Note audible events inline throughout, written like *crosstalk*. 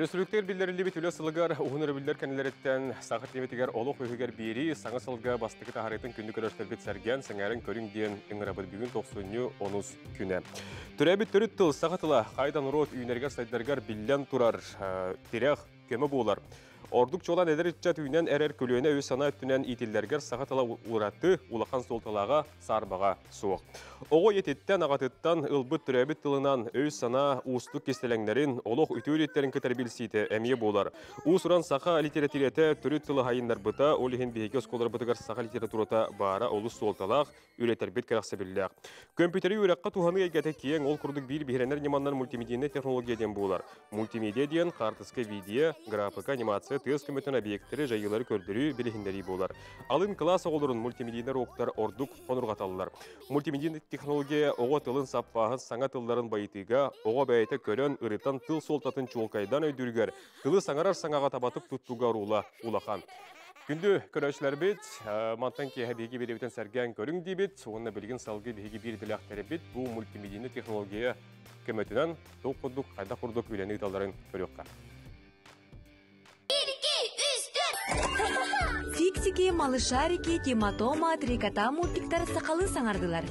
Тересүліктер білдерілі бит үлі сылығар ұғыныры білдер кәнелереттен сақыр теметігер олық өйігер бері саңа сылға бастығы тағарайтын күнді көріштер бит сәрген сәңәрін көрің ден ыңырабы бүгін 90 онус күні. Түрә бит түріт тыл сағатыла қайдан рот үйінергер сайдаргар білден тұрар терек көмі болар. Ордук чолан эдер итчат үйнен әрер көлөне өз сана өттінен итиллергер сағатыла ураты улахан солталаға сарбаға суық. Оғы ететтен ағатыттан ылбыт түрәбіт тылынан өз сана устук кестелеңдерін олық үтөөлеттерін кітер білсейті әмие болар. Усуран саха литературеті түрі тылы хайындар бұта, олихин бейге сколар бұтығар саха литературата бара олыс солталақ үйретер бет кәрақсы білдіғ. Компьютері үйраққа туғаны егеті кейін ол күрдік бір бейренер неманнан мультимедийны технологияден болар. Мультимедия ден қартысқы видео, графика, анимация, тез көмөтін объекттері жайылары көрдірі білігіндері болар. Алын класс оғылырын мультимедийнер оқтар ордук қонырғаталылар. Мультимедийный технология оғы тылын саппағын саңа тылдарын байытыға, оғы бәйті көрін ұрытан тыл солтатын чуылкайдан өйдіргер, тылы саңарар саңаға табатып тұттуға рула улахан. Күнді көрәшілер бет, мантан кейі бейге беребетен сәрген көрің дейбет, онына білген салғы бейге бір діләқтері бет, бұл мультимедийный технология көмөтінен тұл құддық, қайда құрдық үйленік даларын көріққа. Фиксики, малышарики, тиматома, трикота мультиктар сақалы саңардылар.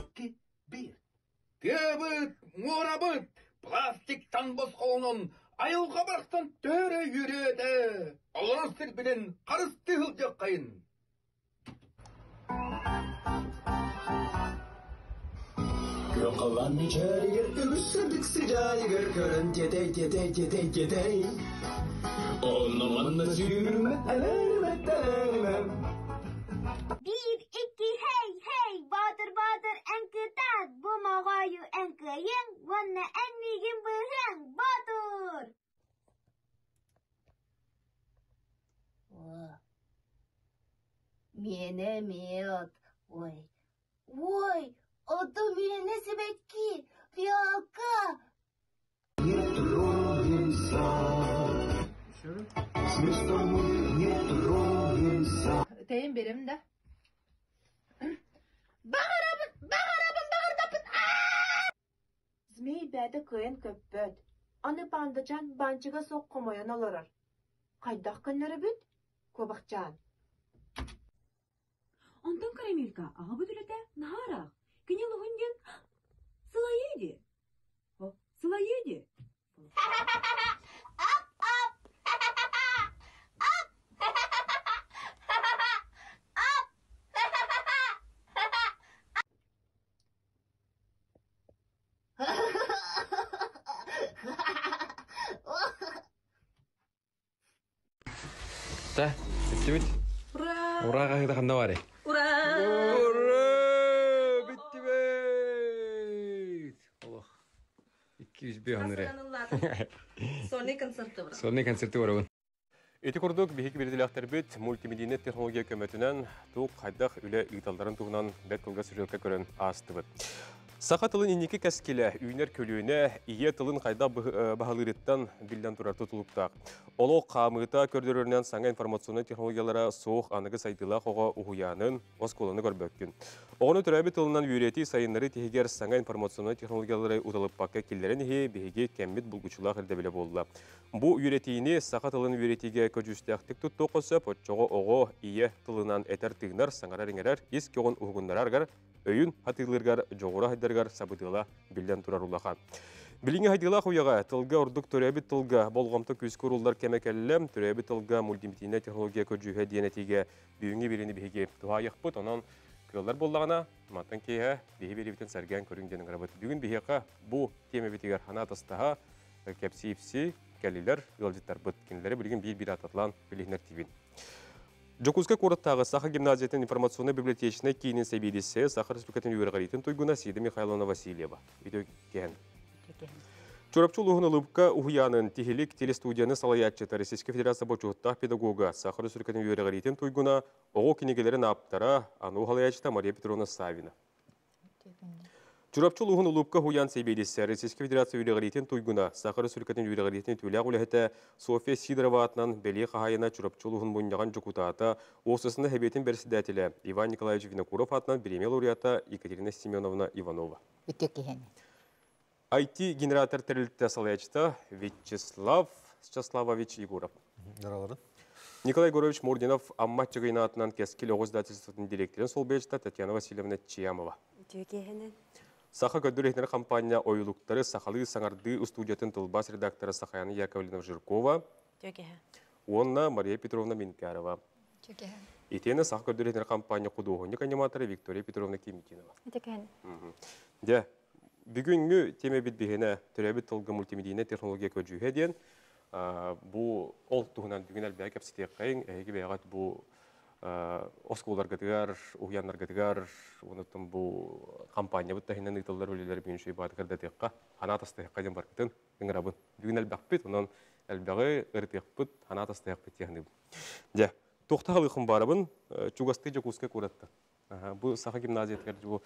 Тебіт, морабыт, пластиктан босқауынан, айылға барықтан төрі үйреді. Алғырыз тіл білін, қарыз тіл Yokalan içeri girdi üstürdük sıcağı gır görün gedey gedey gedey gedey. Oğlum anlatı yürüme elerime delerime. Bir iki hey hey. Badır Badır enkıdan. Bu mağayu enkıyın. Vanna enmigin bırın Badır. Oh. Mene miyot. Oy. Oy. Не тронемся. С места мы не. Тейін берем да. Бағарабын, бағарабын, бағардапын. Змей бәді кыйын көппөт. Аны бандыжан банчыға соқ. Кайдақ көннері бүт? Аға нахарақ. Кене лұғынден сыла еді. О, сыла еді. Та, бітті біт. Ура! Ура қағида қанда бар Ура! Ура! Бітті бит. Олох. 200 бей хоныры. Сонный концерті бар. Сонный концерті бар оғын. Эти курдук биһиги бирдилэхтер бит мультимедийный технология көмөтүнөн тук хайдах үле ыйталдарын тугунан бек кылга сюжетка көрөн aastыбыт. Саха тылын инники кәскеле үйнер көлүүнө ие тылын кайда баһалырыттан билден турар тутулуктак. Оло камыта көрдөрөрүнөн саңа информационный технологиялара соох аныгы сайтыла хого ухуянын осколаны көрбөккүн. Ону төрөбү тылынан үйрети сайыннары тегер саңа информационный технологиялары пакка киллерен хи биһиги кеммит булгучулак эрдебеле болду. Бу үйретийини саха тылын үйретиге көжүстәктик тутту косып, очого ого ие тылынан этер тыгнар саңарар ис көгөн угундараргар өйін хатыйлыргар жоғыра хайдаргар сабытыла билден турар улахан. Билинге хайдыла хуяга тылга ордук төрәбит тылга болгомто күз курулдар кемекеллем төрәбит тылга мультимедийный технология көжүһә диенетиге бүйүңе биrini биһиге туайыкпыт онон кыллар боллагана маттан кейе биһи берибитен сәргән көрүң денең рабыт бүгүн биһига бу тема битигер хана тастаха кепсипси кәлилер ылжыттар быт кинләре билген бир бир ататлан билинер тибин Жокузга кураттағы Саха гимназиятын информационный библиотечный кейінен сәбейдесі Саха Республикатын үйірғаритын туйгуна Сида Михайловна Васильева. Видео кен. Чорапчул уғын ұлыпқа ұхыянын тихилик телестудияны салаятчыты Российская Федерация бочуғыттақ педагога Саха Республикатын үйірғаритын туйгуна оғы кенегелерін аптара ану халаячыта Мария Петровна Савина. Чурапчул уһун улупка хуян сейбедиссе Российская Федерация үйрегәритен туйгуна Сахар Республикатын үйрегәритен түләг үләһәтә София Сидорова атынан бели хахайына чурапчул уһун буйнаган жукутата осысында хәбетин берсидәтеле Иван Николаевич Винокуров атынан премия лауреата Екатерина Семеновна Иванова. IT генератор терилтә салаячта Вячеслав Счаславович Егоров. Николай Егорович Мурдинов аммат жығына атынан кескіл оғыз датисінің директорын сол бейшті Татьяна Васильевна Чиямова. Саха көддірехнер компания ойлуктары сахалы саңарды студиятын тылбас редакторы Сахаяна Яковлевна Жиркова, онна Мария Петровна Минкярова. Итені саха көддірехнер компания художник аниматоры Виктория Петровна Кимикинова. Мгм. Де, бүгүнгү теме бит бихене төрөбүт тылгы мультимедийне технология диен а, бу ол туһунан бүгүн элбэ кепситек кайын эги бегат бу осколар гытыгар уяннар гытыгар онуттун бу компания ытылдар үлелер бүгүн шүй баат кырда текка ханатас текка ден баркытын ыңырабын бүгүн элбэкпит онон элбэги ыртекпит ханатас текпит техни же тохтагылыхын барабын чугасты гимназияткер бу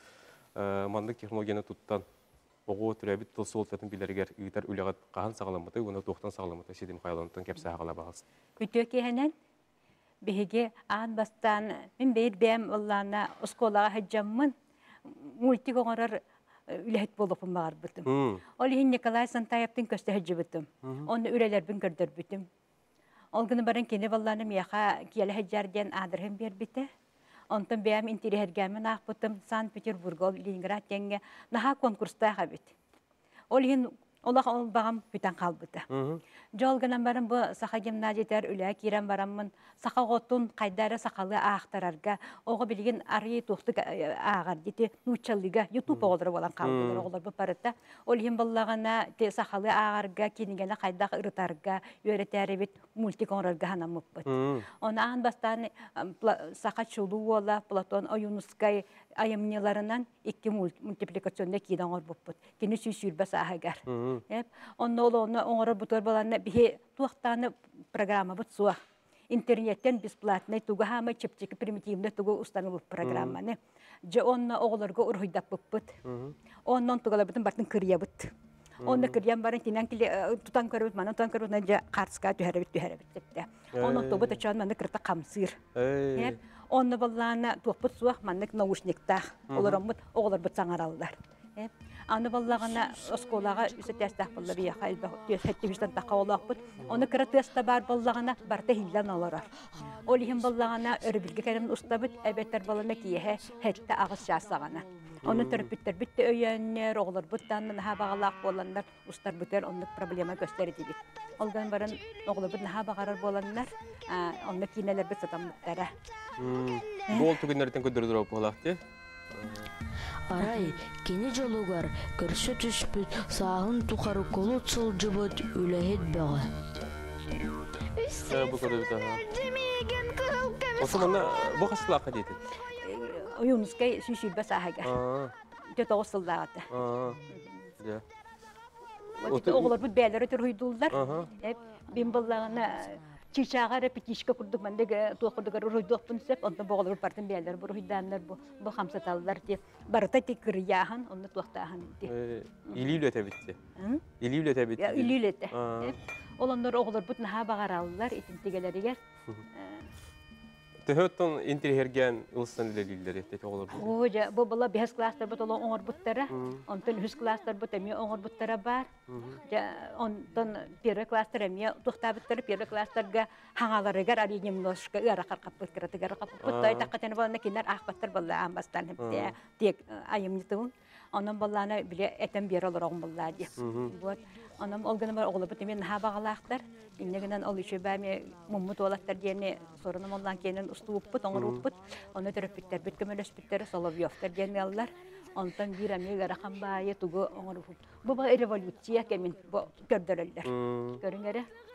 мандык технологияны туттан оғу хайлантын кепсе хагала багас Күтө кеһенен биһиги аан бастан мен бейт бэм уллана осколага хаджаммын мультик оңорор үлэхет болупун багар бутум. Ол иһин Николай Сантаевтын көстө хаджыбытым. Оны үрелербин көрдөр бүтүм. Ол гыны баран кене балланы мияха киеле хаджар диэн адырхын бербите. Онтон бэм интерьергәмен ахпытым Санкт-Петербург, ол Ленинград теңге наха конкурста хабит. Ол иһин Олах ол бағам бүтән қалбыты. Жол гынан барым бұ саха гимназиятер үлә кирен бараммын. Саха ғотун қайдары сақалы ақтарарға. Оғы білген арғы тұқты ағар деті нучалыға ютуб оғылары болан қалбылар оғылар бұ парытта. Ол ем боллағына те сақалы ағарға кенігені қайдақ ұрытарға өретәрі бет мультик оңырарға хана мұппыт. Оны ағын бастан саха чулу ола Платон Оюнускай айымнеларынан икки мультипликационный кидан ор буппут. Кини сүйсүрбә сахагар. Эп, онно ол оны оңора бутор баланна бихе туактаны программа бут суа. Интернеттен бесплатный туга хама чепчики примитивный туга устанылып программаны. Же онно оголорго урхуйдап буппут. Оннон тугала бутун бартын кырия бут. Онда кырьян барын тинен киле тутан көрөбүт, мана тутан көрөбүт, нәҗә карска түһәрәбит түһәрәбит депте. Онно тобы тачан маны кырта камсыр. Эп, онны баллана туоппут суах маннык наушниктах. Олороммут оголор бут саңаралдар. Эп, аны баллагана осколага үсө тестах болла бия хайлба төсеттибистан така олакпут. Оны кыра теста бар баллагана барта хиллан олорар. Ол ихин баллагана өрбилге керем устабыт, әбеттер балана киеһе хетте агыс жасагана. Буттан наха багалак боландар, устар бүтер онлык проблема gösterir дибит. Олдан барын оглор бут наха багарар боландар, онны кинелер бит сатамдара. Бол түгүннәрден көдөрдүрөп болакты. Арай, кені жолугар, көрсө түспүт, сағын колу үләхет. Осы бу хасылакка дейтин. Оюнускай сүйсүрбә сахага. Төтө осылдагаты. Ja. Оголор бут бәләре төрөйдүлләр. Эп, бин баллагына чичага репетишка курдук мендег туохудугар уруйдук пунсеп, онда боголор партын бәләре бу руйданнар бу бу хамсаталлар ди. Барыта онда ди. Илиле. Илиле бут багараллар. Төһөттөн интерьерген ылсын лелилер этте олор. Хожа, бу бала бес класстар бут олон оңор буттара. Онтон хүс класстар бут эми оңор буттара бар. Ja, онтон первый класстар эми тухта буттар первый класстарга немножко ыра каркап буткара тигара кап буттай таккатен бална кинер ахбаттар балла амбастан хепте тек айымнытын. Онон балланы биле этем бер олор оң балла ди. Вот. Онон олганы бар оглы бутемен хабагалактар. Иннегенен ол ише бәме муммут олаттар дияне сорунum олан кенен устууппут, оңоруппут. Оны аллар. Онтан бир ами гарахан бае тугу оңоруппут. Бу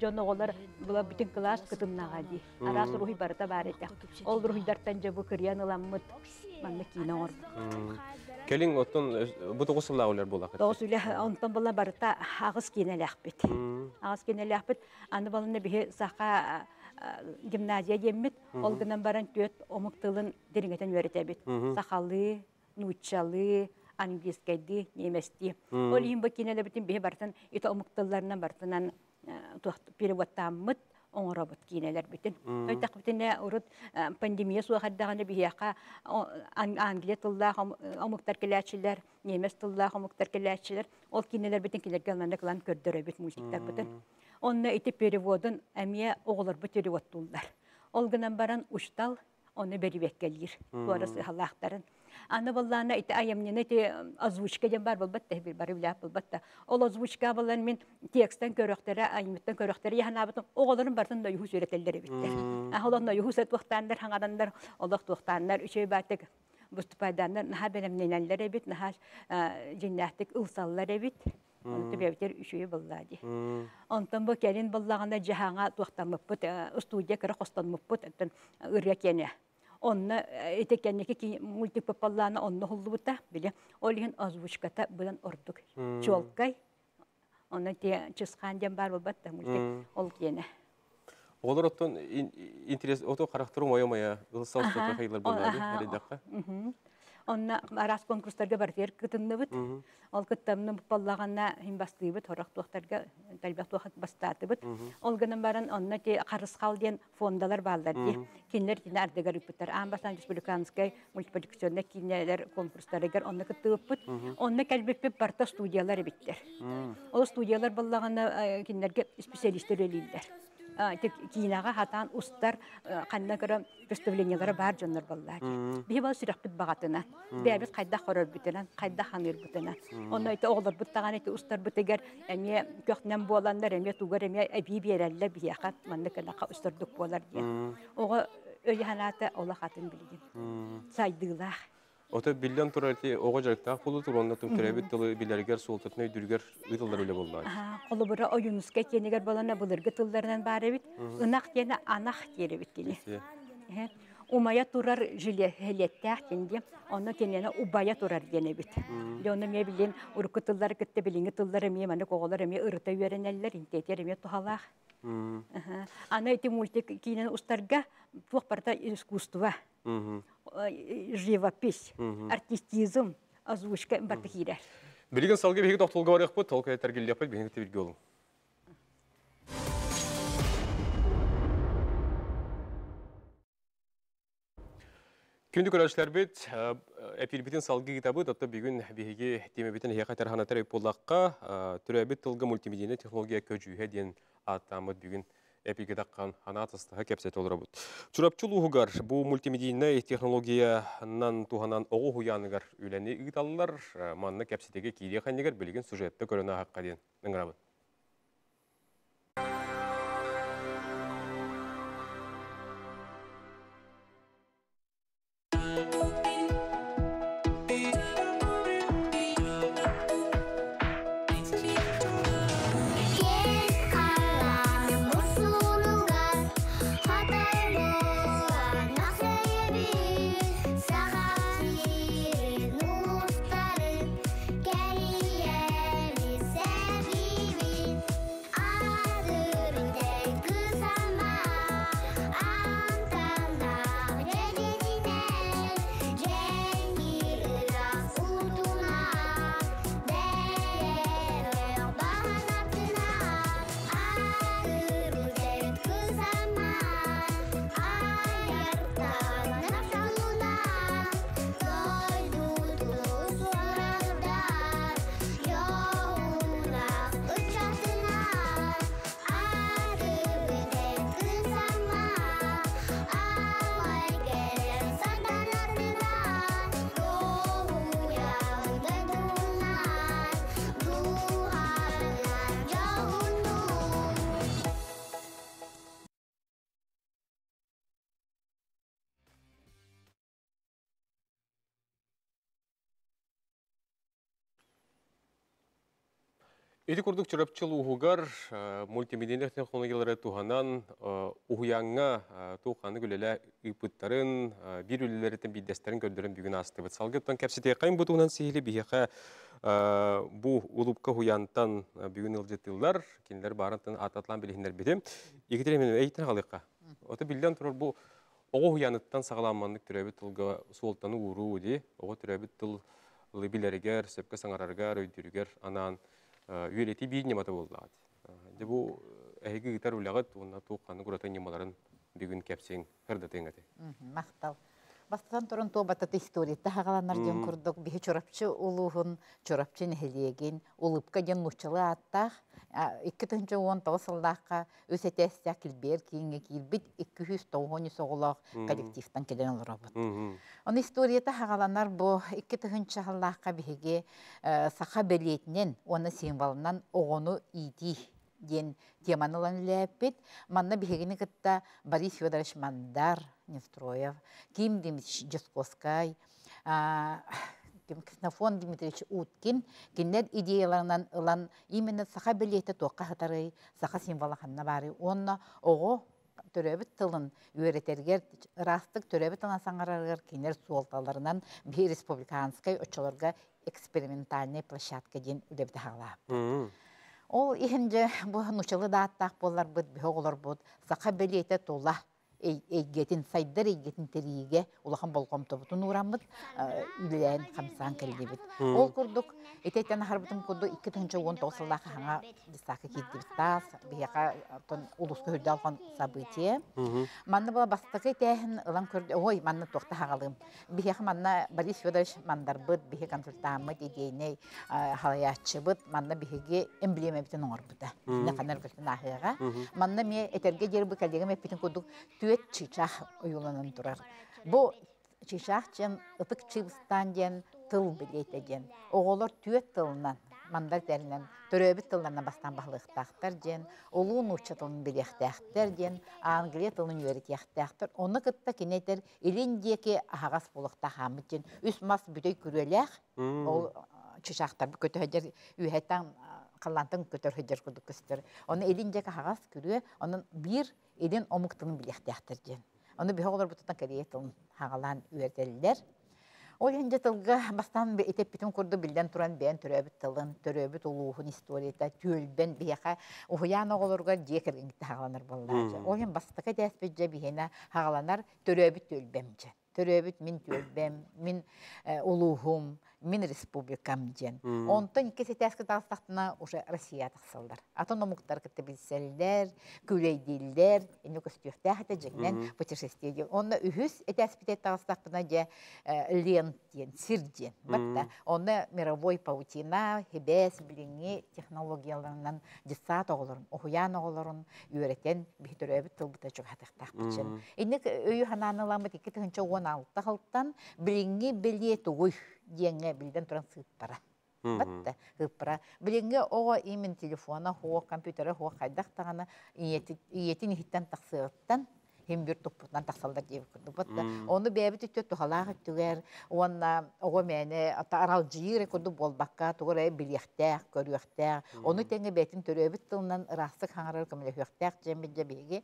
Жон оголар була бүтүн класс кытымнага ди. Арас рухи барыта бар эте. Ол рухидардан же бу кырьян ыламмыт. Манны кино ор. Келин оттон бу тогусулла олар болак. Тогусулла онтон була барыта агыс кинелек бит. Агыс кинелек бит. Аны балны бихи сака гимназия деммит, ол гынан баран төт омуктылын дереңетен өретебит. Мгм. Сахалы, нучалы, английскайды, немести. Ол им бакинеле битин бе бартын, ите омуктыларынан бартынан переводтаммыт, оңоробут кинелер битин. Тойтак битине урут э, пандемия суахаддаганы бияка англия тыллах омуктар келәчилер, немес тыллах омуктар келәчилер. Ол кинелер битин кинерге алнаны кылан көрдөрө бит мультиктер битин. Онна ити переводын әмие оғылар бұ перевод тулдар. Ол гынан баран уштал, оны берибек келгир. Туарасы халақтарын. Аны боллана ити аямнене те озвучка ден бар болбатта, бир бары билап болбатта. Ол озвучка болан мен текстен көрөктөрө, аймыттан көрөктөрө яханабытын оғыларын бартын да юху сөретелдер биттер. Мгм. Ахолонно юху сөт вақтандар, хаңарандар, олох туқтандар, үшөй баттык буступайдандар, наха белемненелер эбит, наха жиннахтык ылсаллар эбит. Оны Мгм. төбәбитер үшөй боллади. Мм. Онтон бу келин боллаганда жаһаңа туактамыппыт, э, студия кыра Онна этекеннеки мультик попаллана онна холлубута, биле. Олиген озвучката будан ордук. Чолкай. Онна те чысқан дем бар болбатта мультик ол кене. Олар оттон ин- интерес ото карактыру моя моя ылсал Аха, сота хайлар Онна арас конкурстарга бартер кытынныбыт. Ол кыттамны баллаганна хим бастыбыт, хорак туактарга талбак туахат бастатыбыт. Ол гынан баран онна те карысхал ден фондалар балдар ди. Кинлер тине ардыгар үппүттер. Амбасан республиканскай мультипликационный кинелер конкурстарыгар онна кыттыбыт. Онна кәлбеппеп барта студиялар биттер. Ол студиялар баллаганна кинлерге специалисттер элилдер. Тек кинага хатан устар канна кыра представлениялары бар жоннор. Бие бал сирәкпит багатына. Мм. Бәбит кайда хорор битенен, кайда ханыр битенен. Онна ите оглар буттаган ите устар битегер, эме көкнәм боландар, эме тугар, эме әби берәлләр бияка, манны кына ка устардык болар дигән. Мм. Ога өй ханата ола хатын билген. Ото биллион турати ого жарыктаах булу туронна тум төрөбүт тылы билергер султатны дүргер ыйтылдар үле болду. Аха, колу бара оюнуска кенегер балана булыргы тылларынан бары бит. Инак кене анах кери бит кене. Се. Эһе. Умая турар жиле хелеттәх кенде, оны кенене убая турар дене бит. Леоны ме билен урукы тыллар китте билинге тыллар ме маны коголар ме ырыта үйренеллер интетер ме тухалах. Ана эти мультик кинен устарга тух парта искусство, э, живопись, артистизм, озвучка барта хирер. Билген салга беги токтолга барык бу, толка тергеллеп бит, беги тибилге олун. Күнді көрәшілер бит, әпилбітін салғы кітабы, датта бүгін беге темебітін хеқа тарханатар өпполаққа түрәбіт тылғы мультимедийны технология көжүйе ден аттамыд бүгін анатыстығы кәпсет олыра бұд. Чурапчыл ұғығар бұл мультимедийны технологиянан туғанан оғы хуяныгар үләні ұйталылар, манны кәпсетеге кейде қанегер білген сюжетті көріна хаққа ден ныңырабыд. Эти курдук чырапчыл уһугар мультимедийный технологиялары туһанан уһуяңа туһаны гүлеле ыпыттарын бир үлелеритен биддестерин көрдөрөн бүгүн астыбыт. Салгыттан кәпсите кайын бутуынан сихили бихеха бу улупка хуянтан бүгүн ылжытылар, кинилер барынтын ататлан билихинер бите. Екатерина мен халыкка. Ота билден турар бу ого хуяныттан сагаламманнык түрәбит тылга суолтаны уруу ди. Ого тыл саңараргар, өйдүргәр анан үелети бир немата булдат. Де бу әйге гитар улагат, уна туқаны курата немаларын бүгүн кәпсең хырда теңәте. Мақтал. Бастан турун тобата история тахагаланар ден курдук бихи чорапчы улуһун чорапчы нехелиегин улыпка ден нучалы аттах икки тынчы он тоғысылдаққа өсетесте килбер кийинге килбит икки хүс тоғони соголох Мгм. коллективтан келен олорабыт. Мгм. Оны историята хагаланар бу икки тыгынчы халлаққа биһиги саха белетинен оны символынан оғону ити ден теманы лан ләппит. Манна биһигини кытта Борис Федорович Мандар, Нестроев, Ким Дмитриевич Ким Ксенофон Дмитриевич Уткин, кинер идеяларынан ылан именно саха белеті тоққа хатары, саха символы ханна бары. Онна оғы төрөбүт тылын үйретергер растык төрөбүт тылын саңараргар кинер суолталарынан би республиканскай очолорга экспериментальный площадка ден. Мгм. Ол ихинже бу нучалы дааттах болар бут биһоголор бут саха белете тула эйгетин сайдар эйгетин териге улахан болгом тобутун урамбыт үлэн хамсан келдибит. Ол курдук этетен харбытын курду 2019 сыллаха хаңа дисака киддибит тас бияка тон улуска хүрдө алган событие. Мгм. Манна була бастакы тәһин ылан көрдө ой манна тохта хагалым. Бияка манна Борис Федорович мандарбыт бихе консультамыт идейне халаячыбыт манна бихеге эмблема битен канар көлтөн ахыга. Мгм. Манна ме этерге жерби калдеге мепитин кудук түет чичах уюланын турар. Бу чичах чен ытык чыбыстан ден тыл билете ден. Оголор түет тылынан мандар дәрінен төрөбіт тылынан бастан бахлыктактар ден, улуун уча тылын билехтактар ден, англия тылын үйретяктактар. Оны кытта кинетер илин деке агас булыкта хамыт ден. Үс мас бүдөй күрөләх. Мм. Ол чучактар бу көтөһөдер үйһәтән каллантын көтөрһөдер кудук көстөр. Оны илин деке агас күрө, онун бир илин омуктын билехтактар ден. Оны биһоглар бутан кәрие тылын хагалан үйрәтелләр. Ол енді тылға бастан етеп бітін күрді білден туран бән төрөбіт тылын, төрөбіт улуғын историята, түйілбен бияқа ұхыян оғылырға жекерген кітті хағаланар боллар. Мм. Ол енді бастықы дәспет жа бігені хағаланар төрөбіт төлбем же. Төрөбіт min төлбем, min э, min республикам. Мм. Онтон икки сетәскі тағыстақтына уже Россия тақсылдар. Атын омуктар кітті білселдер, күлейділдер, ені путешествие. Онна үхіс этәспитет тағыстақтына же э, ден, сир. Батта. Мгм. Онна мировой паутина, хебес, билинги технологияларынан жисат оғылырын, оғуян оғылырын үйретен бихтөрөбіт тылбыта жүк хатықтақ бічін. Мгм. Инек өйі хананыламыт 2016 хылттан билинги билие тугуй деңе билден туран. Мгм. Батта сыып Билинге ого имен телефона, хо компьютера, хо хайдах тагана иетин хем бир туппутан таксалдар деп күрдү. Батта Мм. оны бәбит үтө тухалага түгәр, онна ого ата арал жире күрдү болбакка тугара билехтә, көрүхтә. Оны теңе бетин төрөбүт тылынан растык хаңарар көмөлө хөктәк жембе беге.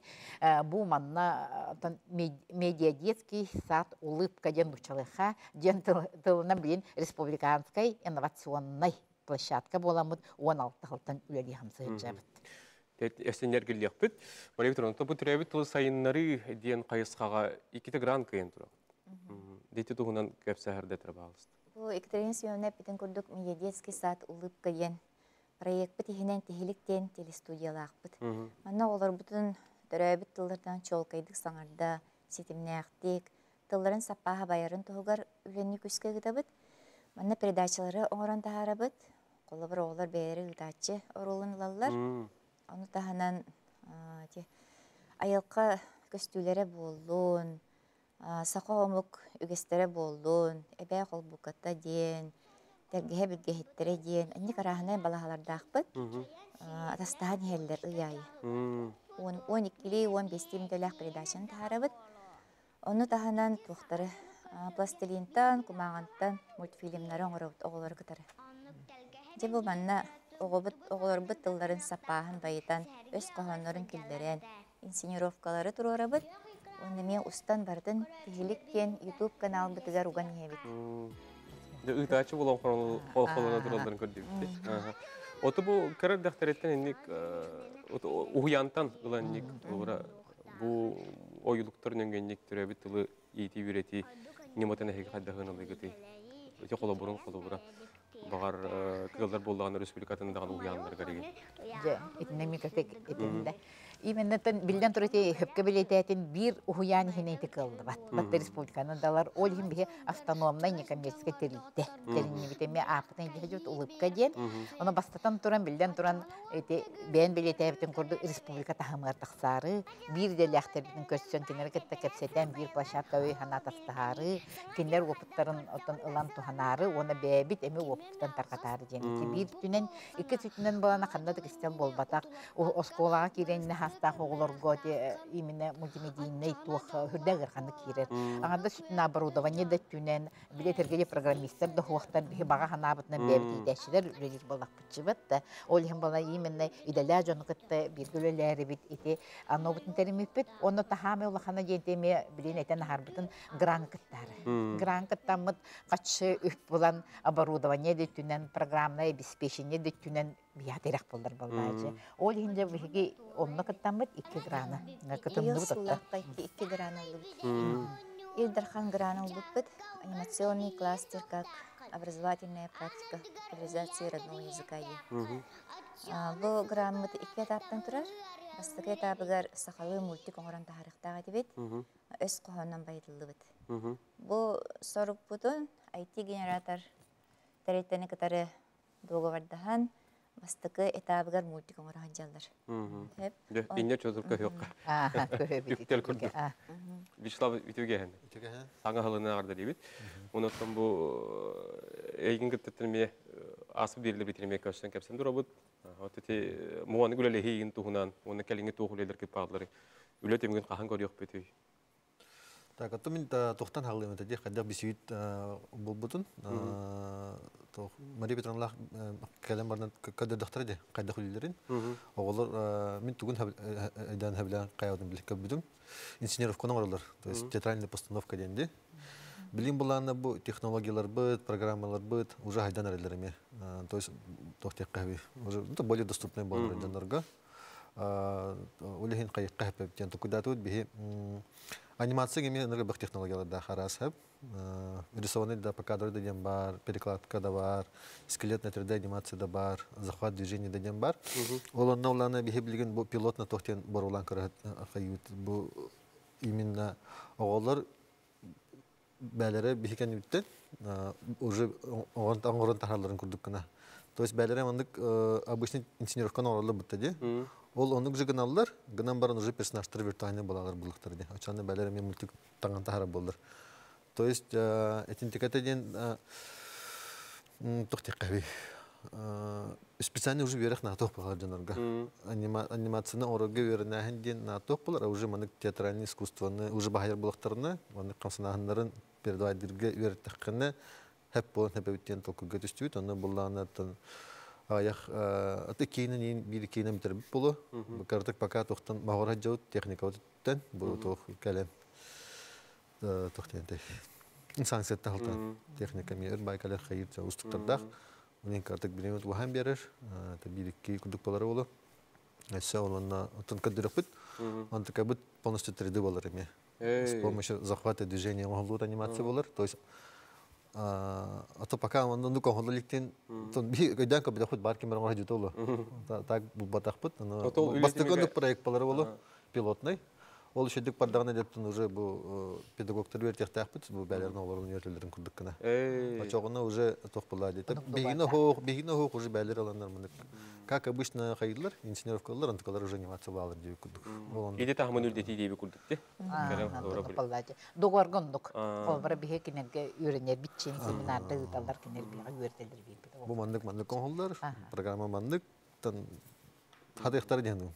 Бу манна тан медиа детский сад улыбка ден учалыха ден тыл- тылынан билин республиканской инновационный площадка боламыт 16 хылтан үлели хамсы Эстенер келдекпіт. Мария Викторовна, то бұл түрәбіт тыл сайыннары ден қайысқаға икіті грант кайын тұра. Дейті тұғынан кәпсәһәрді тұрып алысты. Бу Екатерина Семеновна питен курдук Медиадетский сад улыбка ен проект бит ихинен тихиликтен телестудиялаакпыт. Мгм. Манна олар бутун төрөбүт тыллардан чолкайдык саңарда ситимнээхтик тылларын саппаха байарын туһугар үленни күскө гытабыт. Манна передачалары оңорон тахарабыт. Колобор оғлар бээри ытаачы орулун лаллар. Оны таһанан а, те айылка көстүүлере боллун, а, сақа омук үгестере боллун, эбэ холбуката диен, тергеһе билгеһиттере диен, анни караһына балаһалардаахпыт. Атастаһан хеллер ыяй. Мм. Он 12 15 тимделях передачаны таһарабыт. Оны таһанан тухтары а, пластилинтан, кумагантан мультфильмнары оңорот оголор кытары. Же бу манна оголорбут тылларын сапаһын байытан өс кохоннорун килдерен инсценировкалары турарабыт. Онда мен устан бардын тихиликтен YouTube канал битигер уган қолына тұралдарын көрді. Оты бұл бұра бұл ойылуктар нөңгенник түрәбит тылы ити бирети немотен эһиги хайдахын алыгыты өте бағар кыгалдар болдаған республикатын даган уяндар гариги же итне микротек итинде именно тен билден турете хөпкө билететин бир ухуян хинейти кылды. Бат батта республиканы далар ол хим бихе автономный некоммерческий терилте теринни битеме апытын дежут улыпка ден. Оны бастатан туран билден туран эти бен билетебитин курду республика тахымар тахсары бир делехтербитин көссөн тенер кетте кепсетен бир площадка өй хана тастахары киндер опыттарын отон ылан туханары оны бэбит эми опыттан таркатары жени бир түнен икки түтүнен балана канда да кистен болбатак осколага киренне хаста хоголорго те именно мультимедийный тух хүрдөгөр ханы кирер аңарда сүтүн оборудование да түнен билетергеде программисттер да хуактар бихи бага ханабытынан бэбит идешилер үрелир болак бычыбыт да. Ол хем бала именно иделя жонукытты биргөлөлери бит ити. Анобутун теримиппит оны тахаме улахана жентеме билин этен харбытын гранкыттары гранкыттамыт качы үп булан оборудование де түнен программное обеспечение де түнен биятырак болдар боллаажы ол хинже биги онно кыттамыт икки грана кытымды бутатта икки грана Илдархан Гранов Бупыт, анимационный кластер как образовательная практика популяризации родного языка. Бұл грамота икки этаптан турар. Бастығы этабыгар сақалы мультик оңыран тахарықтаға дебет, өз бит. Бұл сорық бұтын IT генератор тәреттені кітары договардахан, бастығы этабыгар мультик оңыран жалдар. Инне чөзүркө юкка. Аха, көһөбит. Үктел күрдү. Вячеслав Витюге хәнде. Саңа хылына арды дибит. Онотон бу эйгин гыттытын асып берилер битирме көстөн кепсен дурабыт. Вот эти муаны гүлеле хейгин тухунан, оны келинге тухулелер кеп баглары. Үле темген кахан көрүк бит. Так, а то мен та тохтан халым это дех кадак бисит бул бутун. То Мария Петровна калем бардан кадер доктор де кайда хулилерин. Оголор мен тугун айдан хабла каядын билек көбүдүм. Инженеров коноролор, то есть театральная постановка денди. Билим буланы бу технологиялар быт, программалар быт, уже айдан араларыме. То есть тохтек кави. Уже это более доступный болар айдандарга. Улехин кайыкка хапеп тен тукудатут бихи анимация геме нырга бах технологиялар да харас хап. Рисованный да по кадру да дем бар, перекладка да бар, скелетная 3D анимация да бар, захват движения да дем бар. Ол онна улана бихи билген бу пилотна тохтен борулан кырат хают. Бу именно оголар бәләре бихикен үттен уже оған аңғырын тахарларын күрдік кына. То есть бәләре мандык обычный инсценировканы оралы бутта де. Ол ондық же гыналлар, гынан барын уже персонажтар виртуальный балалар булыктар де. Очаны бәләре мен мультик таңан тахара болдыр. То есть этин текетеден тохтек кави. Специально уже верх на тох балар жанарга. Анимацияны вернәһен ден на тох балар, уже мандык театральный искусствоны уже бахайыр булыктарны, мандык камсынаһыннарын передавайдырга верттәккәне хәп болын хәп өттен толкуга түстүт, аны булланатын аяк аты кейнен бир кейнен битер булу. Картык пока тохтан магора жау техника өттен бу тох калем. Тохтенде. Инсан сетте халтан техника мер байкалар хайыр жау устуктардак. Унин картык билемет вахан берер. Та бир iki кудук болары болу. Эссе олонна отын кадырыпыт. Антык абыт полностью 3D болар эме. С помощью захвата движения моглут анимация болар. То есть а то пока он ну кого ликтен то би гайдан кабда ход бар кемер мора жутолу так бу батахпыт но бастыгондук проект болар болу пилотный. Ол шедик бардагына деп уже бу педагогтар бертехтахпыт бу бәлерин олар университетлерин курдук кына очогуна уже тох була дейт бигине хох бигине хох уже бәлер аландар мына как обычно хайдлар инженеровкалар антыкалар уже анимация балар деп курдук Иде тахмын үлдети дейби курдук те. Дугоргондук. Ол бара бихе кинерге үйренер битчен семинарда ыталар кинер бига үйрөтелер бит. Бу мандык мандык конголлар программа мандык тан хадыктар ден.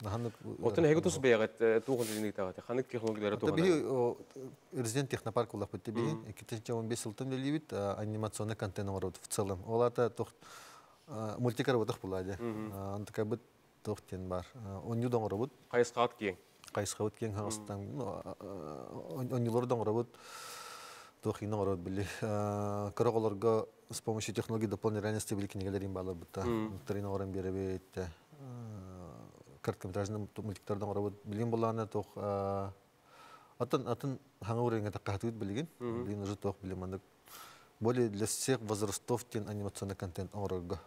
Наханык Отын хеге тус бегет тугын динек тагат. Ханык технологиялары Та тугын. би резидент технопарк улап битти би 2015 жылдан лебит анимационный контент орот в целом. Олата тох мультикар бодох булади. Антыка бит тохтен бар. Он юдан орот. Кайыскаат киң. Кайыскаат киң хагыстан. Он юлордан орот. Тохин орот били. Караголорга с помощью технологий дополненной реальности били кинегалерин балар бутта. Трин орен беребет. Короткометражный мультиктардан орот билин буланы тох Атын атын хаңа уренге таққатыгыт билген. Билген уже тоқ билем андык. Более для всех возрастов тен анимационный контент. То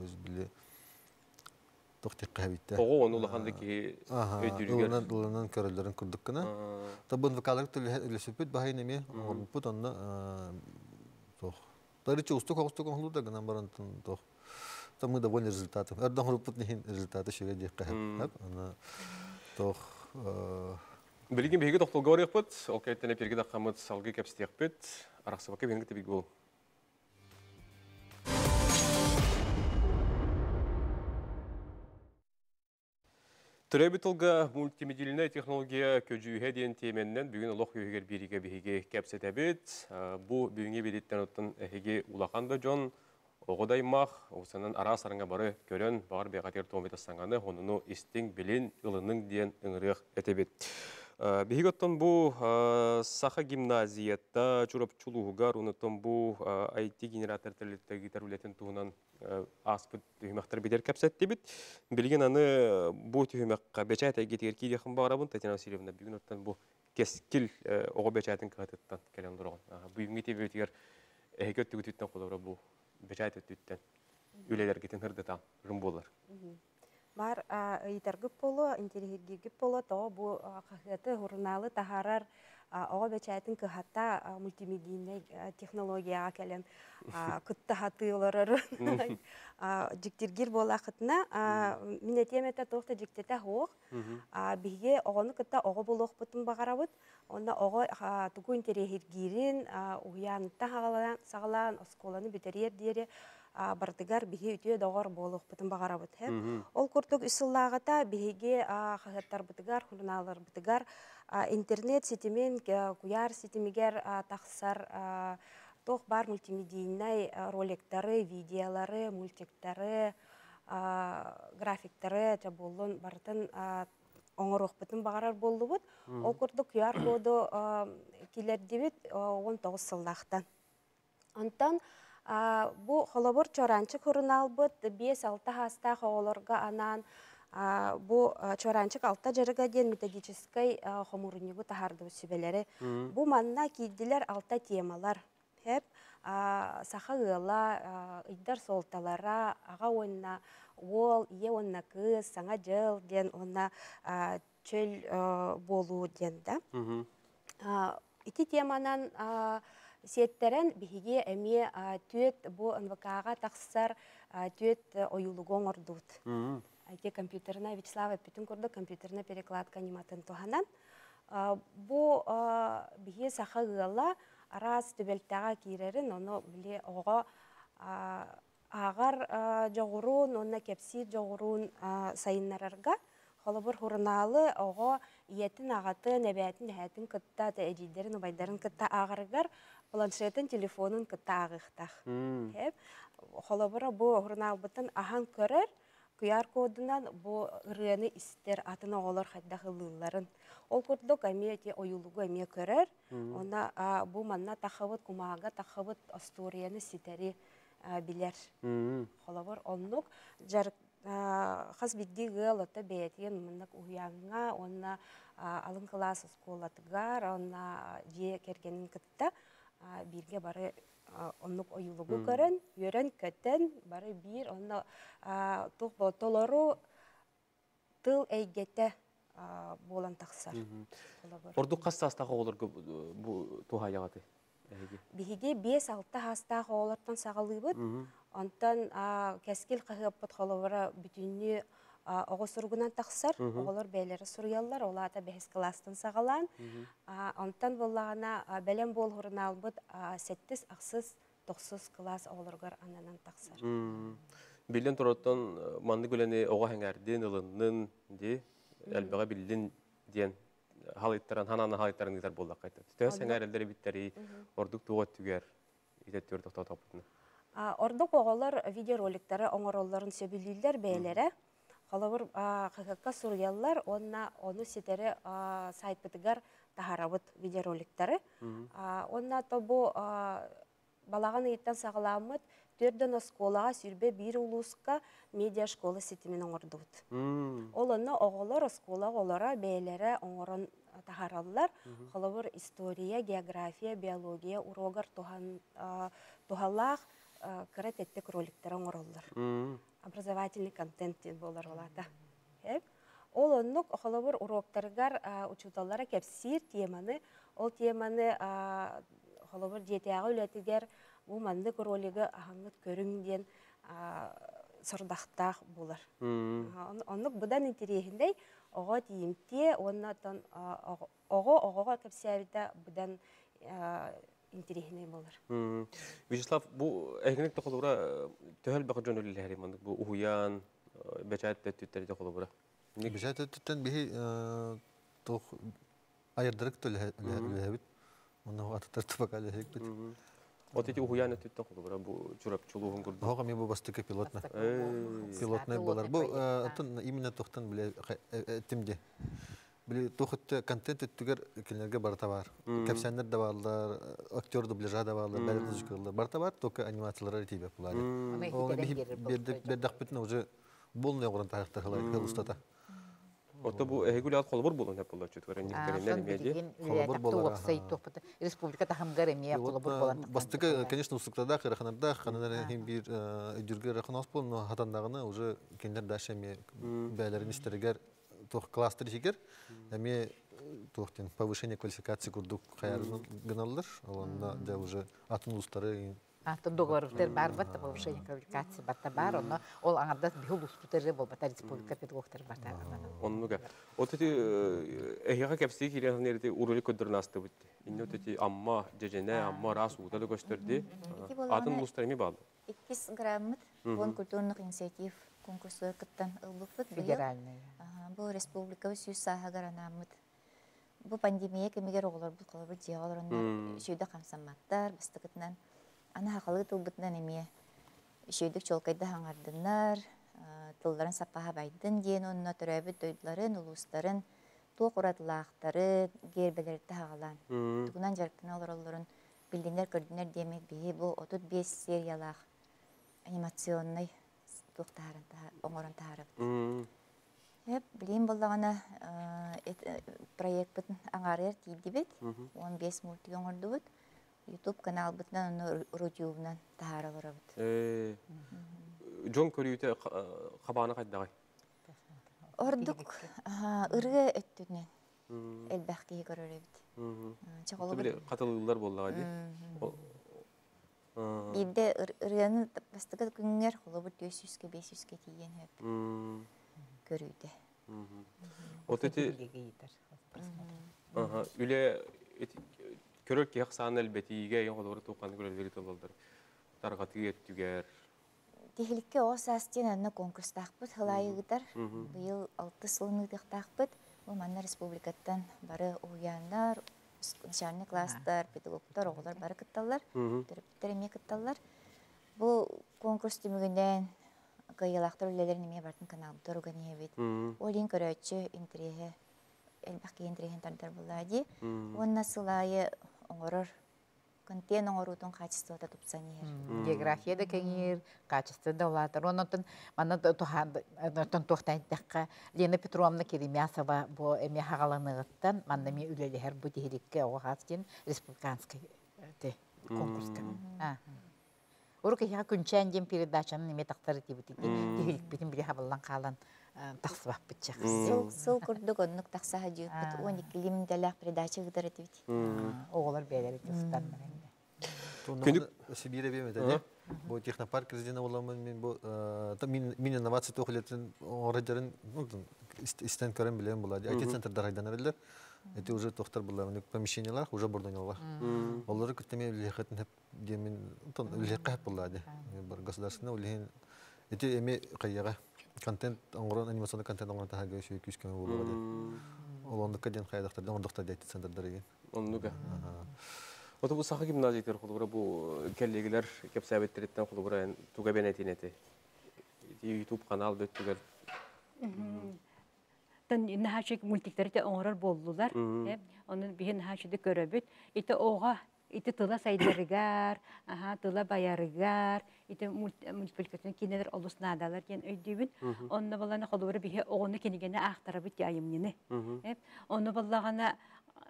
есть биле тоқ тек кабитте. Ого оны улаханды ки өйдүрүгөр. Ылынан ылынан көрөлөрүн курдук кына. Табын вокалык төлөсүпүт бахайны ме. Орнупут онна тоқ. Тарычы устук устук оңлуда гына барантын тоқ. Там мы довольны результатом. Эрдон нехин результаты шеге дек кахап. Ана тоқ Билген беге тоқтолга барықпыт, ол кәйттен әперге даққамыт салғы кәпстияқпыт, арақсыбаққа бенгі тебек бол. Түрәбітілгі мультимедияліне технология көжүйе дейін теменнен бүгін ұлық үйегер береге беге кәпсетәбіт. Бұ бүгінге береттен ұттын әхеге улақанды жон, оғыдаймақ, осының ара сарыңа бары көрін бағар бейғатер тометастаңғаны, оныны істің білін ұлының дейін үңіріқ әтебет. Бихиготтон бу саха гимназиятта чурап чулугар унутон бу IT генератор телеттер гитар үлетен туунан аспыт түймәктер бедер кәпсәтте бит. Билген аны бу түймәккә бечәтә гитер киде хым барабын Татьяна Васильевна бүген оттан бу кескил ого бечәтен катыттан келем дурган. Бүгүнге тебетер эхекет түгүттен колора бу бечәтә түттен. Үлелер гитен хырдата рым болар. бар ыйтаргып болу интерегигип болу тоо бу кахыты хурналы тахарар ого бечайтын кыхатта мультимедийный технологияга келен *laughs* кыттахатыыларыр *laughs* жиктиргир бола кытына минетемете тоохта жиктете хоох биге огону кытта ого болохпутун багарабыт онна ого тугу интерегиргирин уянытта сагалаан осколаны битериер диэри бардыгар биһи үтүө доҕор буолуохпутун багарабыт хэ ол курдук үсыллаагата биһиги хаһаттарбытыгар хурунааларбытыгар интернет ситимен куяр ситимигер тахсар тох бар мультимедийный роликтары видеолары мультиктары графиктары жабулун бартын оңоруохпутун багарар боллубут ол курдук куяр коду килердибит он тогуз сыллаахтан. Онтон бу холобур чоранчык хурыналбыт биэс алта хаста хоолорга анан бу чоранчык алта жарыга ден методической сүбелери. Бу манна кийдилер алта темалар. Хеп саха ыала ыйдар солталара ага онна ол ие онна кыз саңа жыл ден онна чөл болуу ден да. Ити теманан сиеттерен биһиги эми түөт бу НВКга тахсар түөт оюлугоң ордут. Айте компьютерна Вячеслава Петин курду компьютерна перекладка аниматын туханан. Бу биһи саха гыла раз төбелтага кирерин ону биле ого агар жогурун онна кепси жогурун сайыннарарга холобур хурнаалы ого иетин агаты небетин хәтин кытта та эжидерин убайдарын кытта агарыгар планшетін телефонын хеп холобура бу хурнаалбытын ахан көрөр куяр кодунан бу ырыаны истер атын оголор хайдах ылыларын ол курдук эми те оюлугу эми көрөр она бу манна тахабыт кумаага тахабыт асторияны ситери билер. Холобур оннук жар хас бидди гыл ота бетин мындак уяңга онна алын класс сколатыгар онна же кергенин кытта. Бирге бары оннук оюлугу көрөн үйөрөн көтөн бары бир онна тух ботолору тыл эйгете болан таксар. Ордук кастастагы олорго бу туха ягаты биһиги бес алты хастаах оолортон сагалыыбыт онтон кескил кахыаппыт холовара бүтүннү оҕо сургунан тахсар оҕолор бээлери суруяллар олаата бэхис класстан сагалаан онтон буллагана белем буол хурунаалбыт сеттис аксыс тохсус класс оҕолоргор ананан тахсар. Билен тороттон манны гүлени оҕо хеңердин ылыннын ди элбеге биллин диэн халыттаран хананы халыттарын гитар боллак кайта төс хеңерелдери биттери ордук тугот түгер итеттер токтотопутуна ордук оҕолор видеороликтары оҥороллорун сөбүлүүлер бээлери холобур кахакка сурьяллар онна ону ситере сайтбытыгар тахарабыт видеороликтары. Онна тобу балаган ыйыттан сагалаамыт төрдөн осколага сүрбе бир улууска медиа школа ситимин оңордубут ол онна оголор осколага олора бээлере оңорон тахараллар. Холобур история, география, биология урогар тухаллах кыра теттек роликтер оңороллар. Образовательный контент ден болар олата. Эп. Ол оннук холобур уроктаргар учуталлара кепсир теманы, ол теманы а, холобур жетеагы үлетигер бу мандык ролиги ахаңыт көрүң ден сордахтах булар. Оннук будан интересиндей ого тиимте, оннатан ого огога кепсиябита будан интересиндей болар. Вячеслав, бу әгенек те холура төһәл бакы жөн үлеләре мандык бу уян бәчәт те түттәр те холура. Бежать эттен бихи тох айырдырык төлөбүт. Муну атыттар тупака лехек бит. Вот эти уян те түттә холура бу чурап чулугын күрдү. Хога ми бу бастыка пилотна. Эй. Пилотный болар. Бу атын именно тохтан биле этимде. Тохтта контент өттүгөр килерге барта бар. Кепсеннер да барлар, актер дубляжа да барлар, бәле музыкалар. Барта бар, только анимациялар тибе булар. Берер бердик бердак битне уже болный огран тарихтар халай хел устата. Ото бу эгүләт холбур булын хеп булар чөтөр эмеди. билигин үләтәк туопсай топыты. Республика тахамгар эмия болобур болан. Бастыка, конечно, устуктарда, хыраханарда, хананар хим бир үдүргө рахын оспол, но хатандагыны уже кендер даше ме бәлерин истерегер тох кластер жигер, эме тохтен повышение квалификации курдук хаярын гыналлар, оланда да уже атын устары Атын договортер бар бат, повышение квалификации бата бар, оны ол аңарда бихул устутерде бол бата республика педагогтер бата. Оннуга. Вот эти эһига кепси кирен нерде урули көдөрүн асты бит. Инне вот эти амма жежене, амма рас уталы көстөрдү. Атын улустарыми баады. Иккис грамотт, Мгм. вон культурных инициатив конкурсу кыттан ылбыппыт. Федеральный. Бу республика сүйүс саха гаранамыт. Бу пандемия кемигер оголор бу калабы жигаларынан Мм. шүйдө камсаматтар бастыгытынан аны хакалы тылбытынан эме шүйдүк чолкайда хаңардынар тылларын сапаха байдын диен онна төрөбүт дойдларын улустарын туо куратылаактары гербелерди хагалан Мм. тугунан жарктан олороллорун билдинер көрдүнер демек бии бу отут бес сериялаах анимационный туктаарын оңорон таарып Мм. Эп, билейм боллагана проект бытын аңарыр тийдибит. Мгм. 15 мультик оңордубут. YouTube канал бытынан оны Рутюбнан таараларабыт. Э. Жон көрүйтө хабаны кайдагай. Ордук ырга өттүнен Мм. элбахки көрөрөбүт. Мм. Чоголу Биле катылуулар боллага ди. Мгм. О- Бирде ырганы бастыгы күнгер холобут 400-ке 500-ке тийген хөп Мгм. Вот эти Ага, үле эти көрөр кех саны элбетиге ен голор тукан көрөлөр тололдор. Таргаты еттүгер. Техиликке осастен анна конкурстаахпыт хылайыгытар. Мгм. Быйыл алты сылыныдыктаахпыт. Бу манна республикаттан бары уяндар, начальный класстар, педагогтар, оголар бары кытталлар. Мгм. Төрөптөр эме кытталлар. Бу конкурс түмүгүнен кыйылактар үлелерин эме бартын канал торган ебит. Мгм. Олин көрөчү интриге элбакки интриген тардар булади. Онна сылайы оңорор контен оңорутун качеството тупсанер. Географияда кеңер, качество да олатыр. Онотын мана тухан тухтайдакка Лена Петровна Керемясова бу эме хагаланыгыттан манна ми үлелер бу дирекке огастин республиканский те конкурска. А. Урук я күнчән дем передачаны неме бире хабаллан калан тахсыбак битчек. Сыл сыл курдук оннук таксаха жүйүппүт. 12 лим далах передача. Оголар бәләре туфтан. Күнүк Сибирия бемет, да? Бу технопарк резидент боламын мен мин мин инновация тохлетин орадарын, ну истен көрөн билем булады. IT Мгм. центрда райдан эрелер. Эти уже булар, помещениялар уже. Мгм. Олары күттеме демин, тон лехка хеп булады. Бір государственный улehen эти эме кайяга контент оңрон анимационный контент оңрон тахага шүй күз көмө булады. Ол ондукка ден кайдактар, ондукта дейт центрдар деген. Оннуга. Ото бу саха гимназиятер холбура бу келлегилер кепсабеттериттен холбура туга бенетинети. YouTube канал бөттүгер. Тан нахачык мультиктерде оңорор болдулар. Онун биһин нахачыды көрөбүт. Ите ога ити тыла сайдарыгар, аха, тыла баярыгар, ити мультипликацион кинелер олус надалар ген өйдүбүн. Мгм. Онна баланы холубары бихе оғыны кенегені ақтарабыт яйымнины. Мгм. Эп, Оны баллагана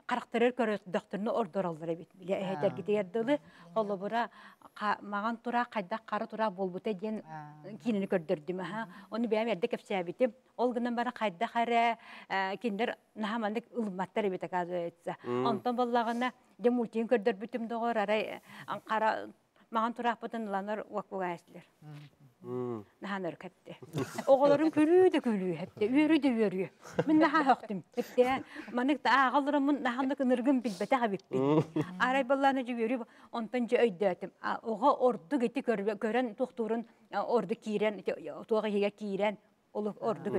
карактарыр көрөт докторну ордор алдар бит. Биле эхетер гитегердылы холубара маған тура кайда кары тура болбута ден кинини көрдөрдүм аха. Оны бәм эрде кепсәбитим. Ол гынан бара кайда хара киндер нахамандык ылматтар бит. Мм. Онтон баллагана де мультин көрдөрбүтүм догор арай кара маған тура бутын ланар вакугайслер. Мм. Нахан өркәтте. Оғаларын көрүү дә көрүү хәтте, үрі дә үрі. Мен наха хөктім. Хәтте, манык та наханлык ныргын билбәтә хәбиппи. Арай балланы жы үрі, онтан жы өйдәтім. Оға орды көрен тухтурын, орды кирен, туға хеге кирен, олы орды.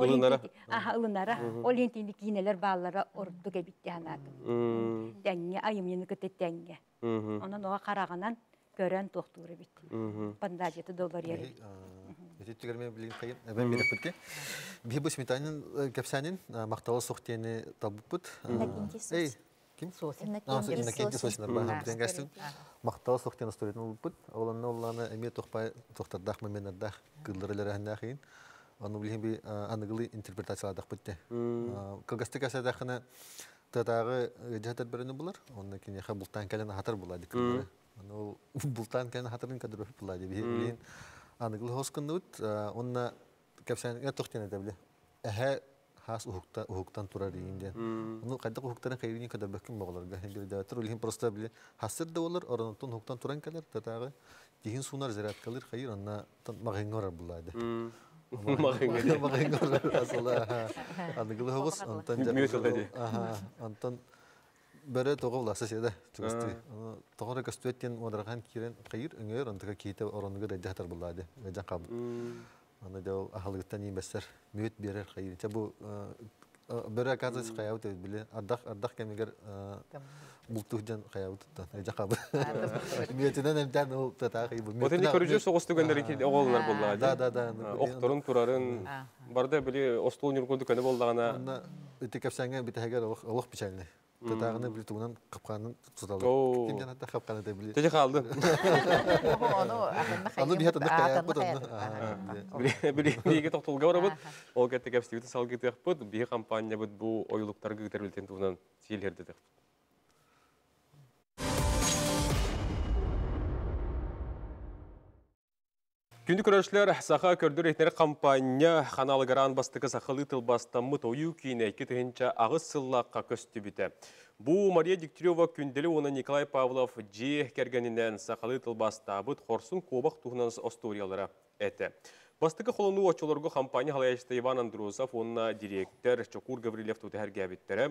Улынара. Аха, ылынара. Ол ентинди кинелер баллара орды кебитте ханатым. Мм. Тәңге, айымыны көтө тәңге. Онан оға қарағанан бит. Панда жеті доллар мен сметанин. Эй. Битен гастин. Макталы сохтени сторитен улпут. Оланна олланы эме тохпай тохтардах менердах кылдырылар хандахин. Аны билген би аныгылы интерпретациялардах битте. Кылгасты касадахына татагы жатар берени булар. Онда кине ха бултан калена хатар булады кылдыры. Аны ол *laughs* бултан калена хатарын кадыр булады. Билген аныгылы хоскынут. Онна кепсан я тохтени дебли. Эһе хас ухукта ухуктан турар инде. Ну кайда ухуктан кайрын кадыр бакым богларга. Бир да тур просто биле хасыр да болар. Оронтон ухуктан туран калар татагы. Диһин сунар зарат калыр хайыр анна магынгор булады. Мағыңгор. *laughs* Магынгор асыла. Аныгылы хогус онтан Мүйөт олады. Аха, онтан бәрі тоғы ласы седе чугасты. Тоғыры кастуеттен одархан кирен кайыр өңөр онтага кейте ороныгы да жахтар булады. Жан кабы. Аны бәсер мүйөт берер. Те бәрі оказывается каяут биле ардах ардах кемигер бултуһдан каяут та жан кабы. *laughs* Мүйөтенен эмтен ол тата кайбы. Вот эти көрүжү соғысты көндері ке оғылынар болды. Да, да, да. Оқтырын турарын. Барда біле остол нүргөнді көні болдағана. Онна өте кепсәңгә битәгәр олох олох бичәлне. Татагыны бил тугынан капканын туталар. Оо. Ким янатта капканы да бил. Теже қалды. Кая бут аны. Біле биге тоқтолға барабыт. Ол сал кетек бұд. Компания бұд бұл ойлықтарға кетер білтен дек. Күнді көрішілер саха көрдір етнері компания ханалыгаран бастығы сақылы тылбастамы тойу кейіне кетігінші ағыз сыллаққа көсті біті. Бұ Мария Дегтярева күнделі оны Николай Павлов же кергенінен сақылы тылбастабыт қорсын қобақ туғынан осториялары әті. Бастығы қолыну очолорғы компания халаяшты Иван Андрусов, онына директор Чокур Гаврилев туты әргәбіттері,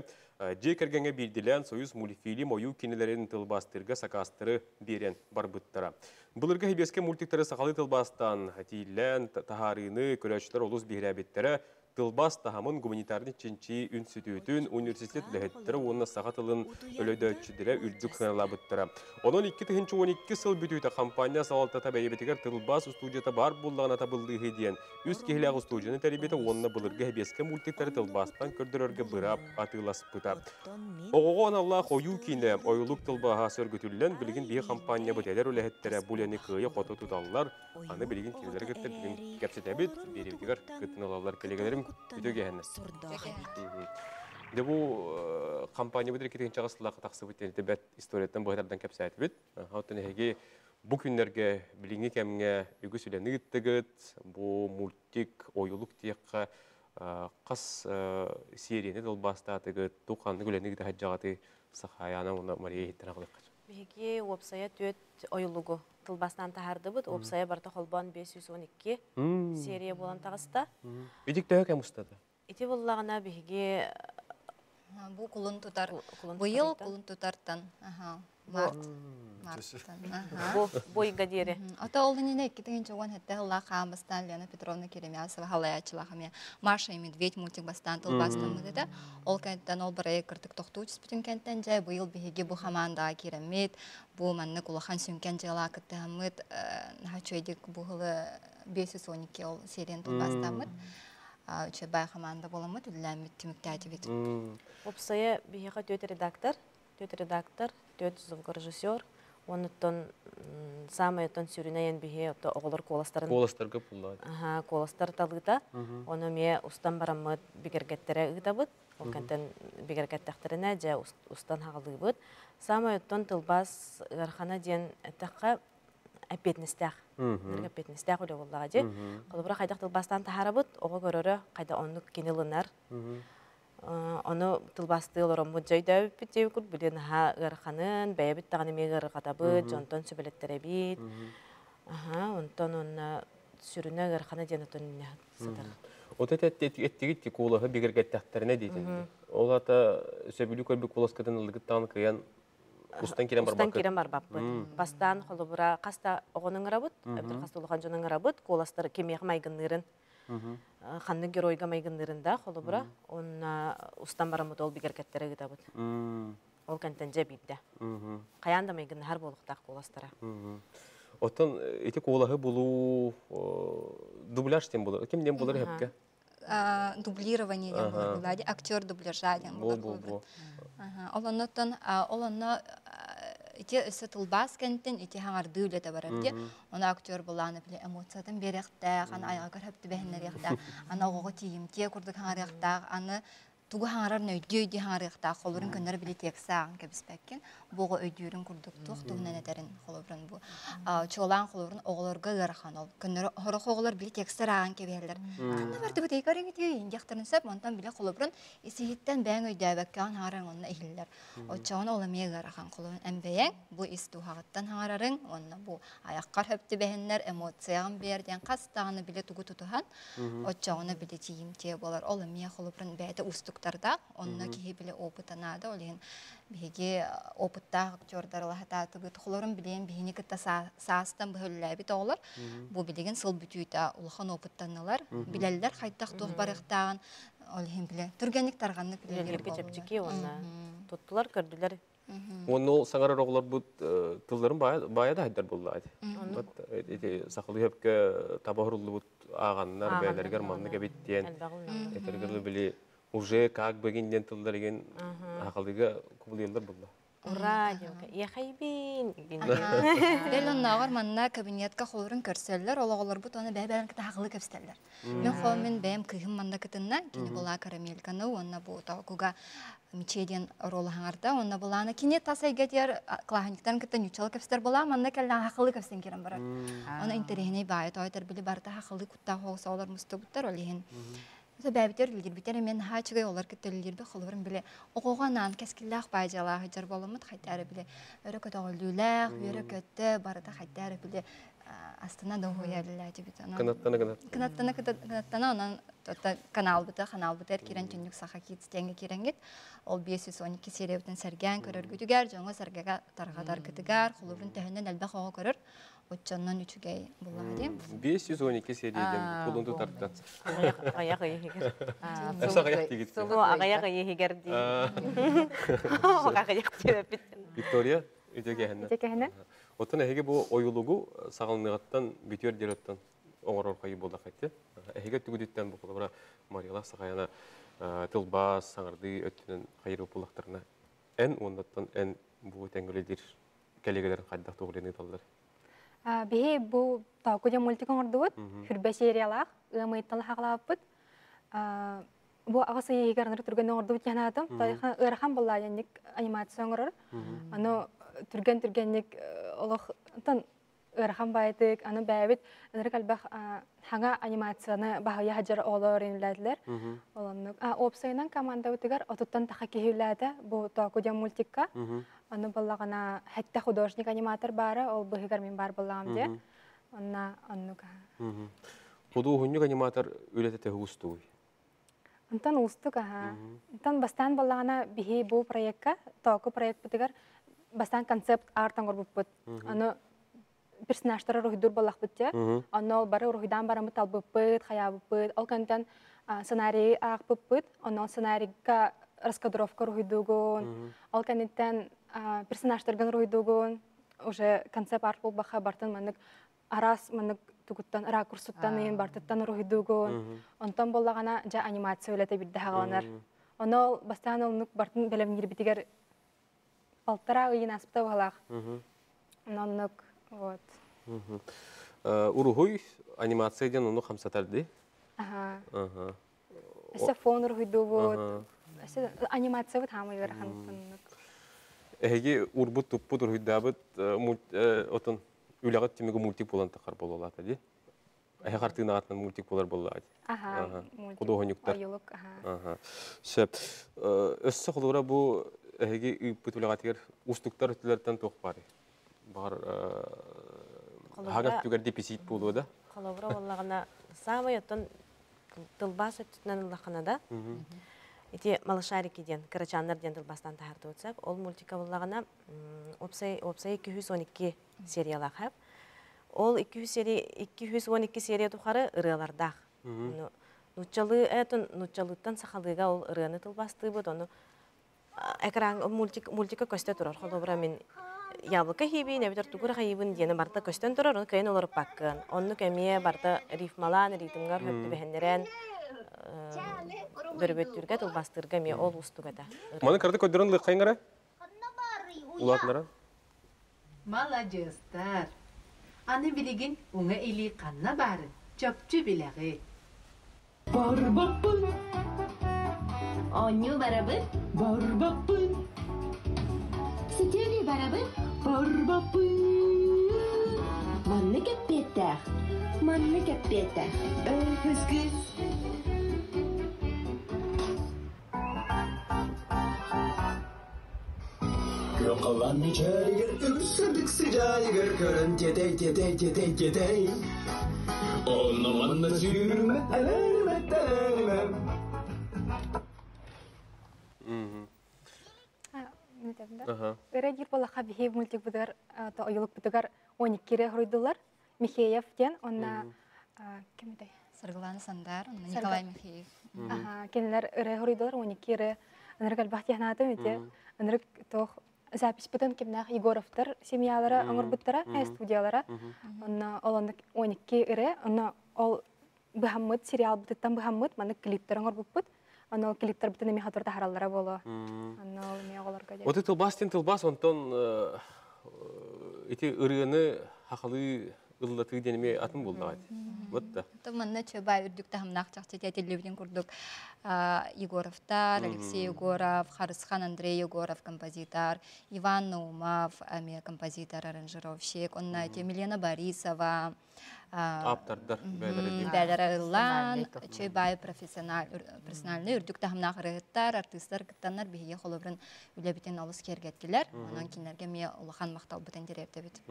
же кергенге білділен союз мультфильм ойу кенелерін тылбастырға сақастыры берен барбыттары. Бұлырға хебеске мультиктері сақалы тылбастан тийлен, тахарыны, көрәшілер олыс бейрәбеттері, тылбас тахамын гуманитарный чинчи институтын университет ләхеттері онына сағатылын өлөдөтчідері үлдік сыналабыттыры. Onun 2012 сыл бүтүйті компания салалтата бәйбетігер тылбас студията бар болдағына табылдығы дейін. Үз кехіліғі студияны тәрбеті онына бұлырға хебеске мультиктері тылбастан көрдірерге бұрап атылас бұта. Оғоғон алла қою кейіне ойлық тылбаға сөргітілден білген бей компания бұтелер өләхеттері бұләні күйе қоты тұталылар, аны білген келелер кеттер білген кәпсетәбет, беревдігер күттін алалар келегелерім үтөге әні. Де бұл компания бұдыр кетеген чағысылақы тақсы бүттен бәт историяттан бұғыдардан кәпсәйті бүт. Хауттан әге бұл күндерге біліңі кәмге үгі сүлені үттігіт, бұл мультик ойылық хаджағаты сақаяна оны Мария төт ойулугу. Тылбастан тахардыбыт, уопсая барта холбан 512 серия болан тағыста. Үдік тәуі кәм ұстады? Ити боллағына биһиги Бу кулун тутар. кулун Быйыл кулун тутартан. *laughs* Китеген чогон хетте хылла хамыстан Лена Петровна Керемясова Маша и Медведь мультик бастан мыдыда. Ол кенттен ол бирай кыртык кенттен жай быйыл биһиги бу хаманда керемет. Бу манны кулахан сүнкен жала кыттамыт. Хачойдик бу хылы 512 ол. Үче бай хаманда боламыт. Үлләмит биһига төт редактор, төт редактор, төт звукорежиссер, онуттан самайыттан сүрүнәйен бихе отто оголор коластарын Коластар көп буллады. Аха, коластар талыта. Мгм. Оны ме устан бараммыт бигергеттере ыгытабыт. Ол бигергеттехтерине же ус- устан хагалыйбыт. Самайыттан тылбас гархана диен этакка әпетнестях. Мгм. Нерге әпетнестях үле буллага же. Мгм. Колбура кайдак тылбастан тахарабыт, ого көрөрө кайда оннук кинилынар. Мгм. Э, Оны тылбасты олором бу жайда бит күр билен ха гарханын бәйбит таганы мегер катабыт, Мгм. жонтон сөбелеттеребит. Аха, онтон онна сүрүнө гархана диен отон не сыдыр. От эт эттигит ти кулаһы бигергеттәхтерне дейтин. Мгм. Ол ата сөбүлү көрбү коласкатын ылгыттан кыян устан кирен бар Устан кирен бар баппыт. Мм. Бастан холобура каста огонун рабыт, Мгм. эбдер каста улахан жонун рабыт, коластар кемех майгыннырын. Ханны геройга майгыннырын да холобура, онна устан барамыт ол бигеркеттере гытабыт. Мм. Ол кантен же бидде. Мгм. Каянда майгын хар болуктак коластара. Мгм. Оттон эти кулаһы булу дубляж тем булар. Ким дем булар хепке? А, дублирование Ага. булар актер дубляжа Бу булар а, олонно ити өсө тылбас кенттен ити хаңарды үлете барар. Мгм. Оны актер буланы биле эмоциятын беректе, аны айга көрөптү бехнеректе, *laughs* аны ого тиимте курдук хаңаректе, аны тугу хаңарар нөйдүй ди хаңаректе, холурун көннөр биле тексагын кебиспеккен. Бого өйдүүрүн курдуктук тугунан этерин холурун бу. Чолан холурун оголорга гарахан ол. Көннөр хорох оголор биле текстарагын кеберлер. Аны барды бу тейкарың ити инжектарын сеп, монтан биле холурун исихиттен бәң өйдөбөккөн хаңарың онна ихиллер. Очоон ол эмие гарахан холурун эмбең бу исту хагыттан хаңарарың, онна бу аяққар хөптү бэһэннер эмоциян берден кастааны биле тугу тутухан. Очоона биле тиимтие болар. Ол эмие холурун бәйте устуктарда, онна киһи биле опытанада, ол ен биһиги опытта актёрдар лахататы бит холурун билен биһини кытта са- саастан бөлләбит олар. Мгм. Бу билеген сыл бүтүйта улахан опыттанылар. Билеллер хайттах тух барыктаган ол һин биле. Түргенник тарганны билелер Билерге болулар. чепчики онна туттулар көрдүлөр. Оны ол саңарар оғылар бұл тылдарын бая да хайдар буллады. Мгм. Вот эти сақылы хепке табахырлы бут ағаннар Ағаннар, бәлергер манны кебиттен. Әлбағыл. Уже как бөгенден тылдар еген Ага. ақылдыға күбіл елдер булла. Ура, девка. Я хайбин. Бел оннағар манна кабинетка холурун көрсөллөр, ологолор бут хагылы көпстеллер. Мен хол мен бәм кыйым манна кытынна, кини була карамельканы, онна бу тагуга мичеден ролы хаңарда, онна буланы кини тасайга дияр клаханиктан кыта нючал көпстер була, манна керен барар. Оны интерехне бай тойтер били барта кутта хоса олар. Өсө бәбитер билдир битер мен хачыгай олар кеттелдер бе холурун биле. Огоганан кескиллах байжала хажар боломут хайтары биле. Өрө көтөгөлүлах өрө көттө барыта хайтары биле. Астына да хоялла жибит ана Канаттана канат. канаттана канаттана тота канал канал чүнүк саха кит киренгит ол 512 сериябытын сәргән сәргәгә таргатар көрөр оччоннон үчүгәй булады 512 серияден А, кулун бу. тутарттан. Аяқ иегер. Асақ аяқ дегит. Сылу аяқ иегер ди. А. *laughs* Аяқ аяқ деп бит. Виктория үтөгәһеннән. Үтөгәһеннән. Отын әһеге бу оюлугу сагылныгаттан бүтөр диреттан оңорор кайы болда кайтты. Әһеге түгүдүттен бу кулабра Марияла сагаяна тылбас саңырды өттүнөн кайры булактарына эн ондаттан эн бу тәңгөледир келегелер кайдак тугулены талдар. Бихи бу таукудя мультик оңордубут, Мгм. хүрбе сериялах, ымыйттал хаглаппыт. Бу агысы егернер түрген оңордубут янатым. Мгм. Тайха ырхан булла янник анимация оңорор. Аны түрген түргенник олох тан ырхан байтык, аны бәбит нэр калбах хаңа анимацияны бахая хаджар олор инләдләр. Олоннук. А опсайнан команда үтегәр отуттан таха киһүләдә бу таукудя мультикка. Аны баллагана хәтта художник аниматор бара, ол быһыгар мин бар буллагам де. Онна оннука. Худу хуньюк аниматор үлетете хустуй. Онтан устук аха. Онтан бастан баллагана бихи бу проектка, тауку проект бутыгар бастан концепт арт аңгор буппут. Мгм. Аны персонажтары рухидур бутте. Мгм. Аны бары рухидан барамы талбыппыт, хаябыппыт. Ол контен сценарий агпыппыт. Аны сценарийга раскадровка уйу ал персонаждара уже концепт арпул баха бартын манык арас манык тугуттан ракурсуттан ыйын бартыттан ройдугун онтон боллагана жа анимация улете бирдагаланар онол бастан олнук бартын белем ирбитигер балтара ыйын аспыта балак ононнук вот. Уругуй анимация деноу хамсатарди ага концепалтвот эсе фон мса Эссе анимация вот хамай берхан ноннук. Эһиги урбут туппут ургуйдабыт э, э, отон үлягат тимиги мультик болан тахар бололата ди. Атынан мультик болар боллаа. Ага. мультик. Кудогонюктар. Ойылык, ага. Ага. Сөп. Өссө холура бу эһиги устуктар. Бар хагат деписит болуы да. Самый тылбас. Ити малышарики ден, карачаннар ден тылбастан тахарды өтсәп, ол мультика боллагана м, опсай опсай 212 сериялах хәп. Ол 200 серия 212 серия тухары. Ну, Нучалы этон нучалыттан сахалыга ол ырыаны тылбасты бут, оны экран мультик мультика көстө турар. Холобра мен яблоко хиби не битер тугур хайыбын диене барта көстөн турар, оны кайын олар паккын. Онны кемие барта рифмалан, ритмгар хөттү бехендерен бөрбөттүргө тылбастырга ме ол устугата. Маны карды көдөрөн лыкайыңара? Улатнара? Молодецтар. Аны билигин уңа или канна барын. Чөпчү билеги. Барбаппын, Оню барабын, барбаппын, сетели барабын, барбаппын. манны кеппеттах, манны кеппеттах. Өфескіз. Sıcağıger, körün tedey tedey tedey tedey. Onu manna sürme, elenime, elenime. Мгм. Нетемдер. Ага. Эредир балаха бихи мультик будар, то ойылык будагар 12 хойдулар. Михеев ден, онна кем иде? Саргыланы Сандар, Николай Михеев. Ага, кенлер эре хойдулар 12 ре. Аныргал бахтихната мите. Анырык тох запись бутан кемнах Егоровтар семьялары буттара, Мгм. студиялары. Онна олонда 12 эре, онна ол бахаммыт сериал буттан бахаммыт, маны клиптер аңыр буппут. Онна ол клиптер буттан эми хатырда хараллара. Мгм. Онна ол эми оголорга ден. Оты тылбас тен тылбас онтон э, эти ырыны хакылы ыллаты денеме атын. Вот да. То манна чөбай үрдүк тахымнах чакчы телевиден курдук. Егоровтар. Алексей Егоров, Харысхан Андрей Егоров, композитор, Иван Наумов, ами композитор, аранжировщик, онна Милена Борисова, а, Аптардар бәләре деп. Бәләре Ылан, чөбай профессионал, профессиональный үрдүк тахымнах рыгыттар, артистлар кыттаннар биһиге холобрын үләбитен алыс кергәттиләр. Мгм. Онан кинләргә ме улахан мактал бутен директор бит.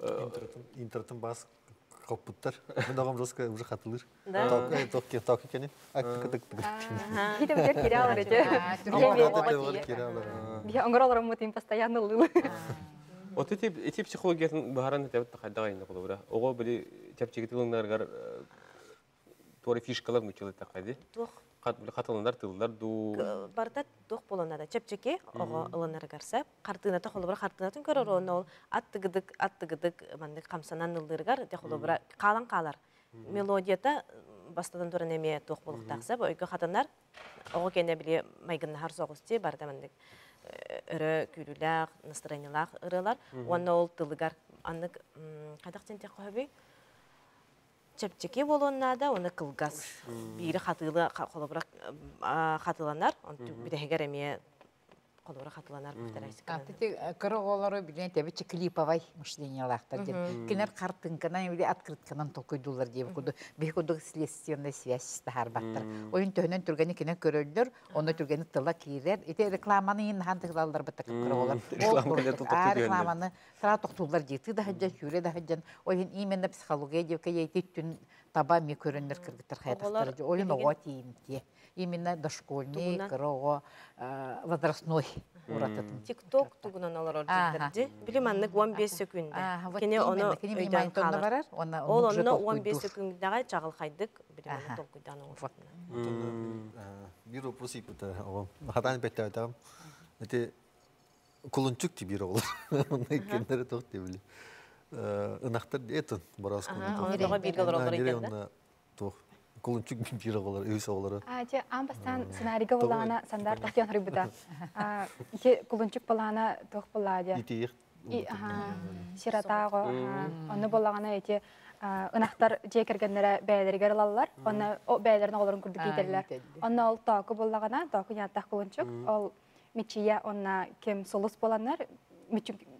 Интернеттен- интернеттен бас. *laughs* Мен огам жеска уже хатылыр. Ток, э, ток, ке- ток екені. Ак, тык, тык, тык. Хитебдер *laughs* *laughs* кире алар вот это вот постоянно лылы. Оты тип эти кайда гайны булды. Ого били тәпчеге тылыңнаргар тори фишкалар. Кат били катылындар тылдар ду. Барта тух болонада чепчеке ого ылынар гарсап, картыната холобра картынатын көрөр оны ол аттыгыдык аттыгыдык мандык камсанан ылдыргар те холобра калан калар. Мелодията бастадан туран эме тух болук таксап, ойго хатынар ого кене биле майгыннахар согусти барда мандык өрө күлүлак, настроениялак ырылар. Оны ол тылыгар аннык кайдак тенте кохоби чепчеке болоннада оны кылгас. Бири хатылы холобра хатыланар, он бидегер эме холобра хатыланар буфтарайсык. Аты кырыголары билен тебече клиповай мышлениялахтар деп. Кинер картынкынан или открытканан толкойдулар деп куду. Бих куду следственная связь стахарбаттар. Мгм. Ойын төнөн түргени кине көрөлдөр, оны түргени тыла кирер. Ите рекламаны ин баттак *laughs* рекламаны тара токтулар жети да хаджан, хүре да хаджан. Ойын именно психология деп түн таба ми кыргыттар. Ойын. Именно дошкольный, кырого, э, возрастной урататын. TikTok тугунан алар ордерди. Билим аннык 15 секунд. Ага, вот Кене оны барар, оны Ол мужа онно толкуйдур. 15 секундага чагыл хайдык. Билим аны толкуйдан. Бир вопрос огам. Хатан бетте айтам. Эти кулунчук ти бир ток дебили. Э, ынактар барас Ага, бир? Тох. Кулунчук бир оголор, өйс оголор. А, те амбастан сценарийга болана сандар тохтян рыбыда. А, ите кулунчук болана тох боладя. Итиек. И, ага, сиратаго, оны болагана эти ынахтар жекергенлere бәйлергер лаллар, оны о бәйлерин оларын күрдүк китерлер. Оны ол току боллагана, току ятак кулунчук, ол мичия онна кем солус боланар,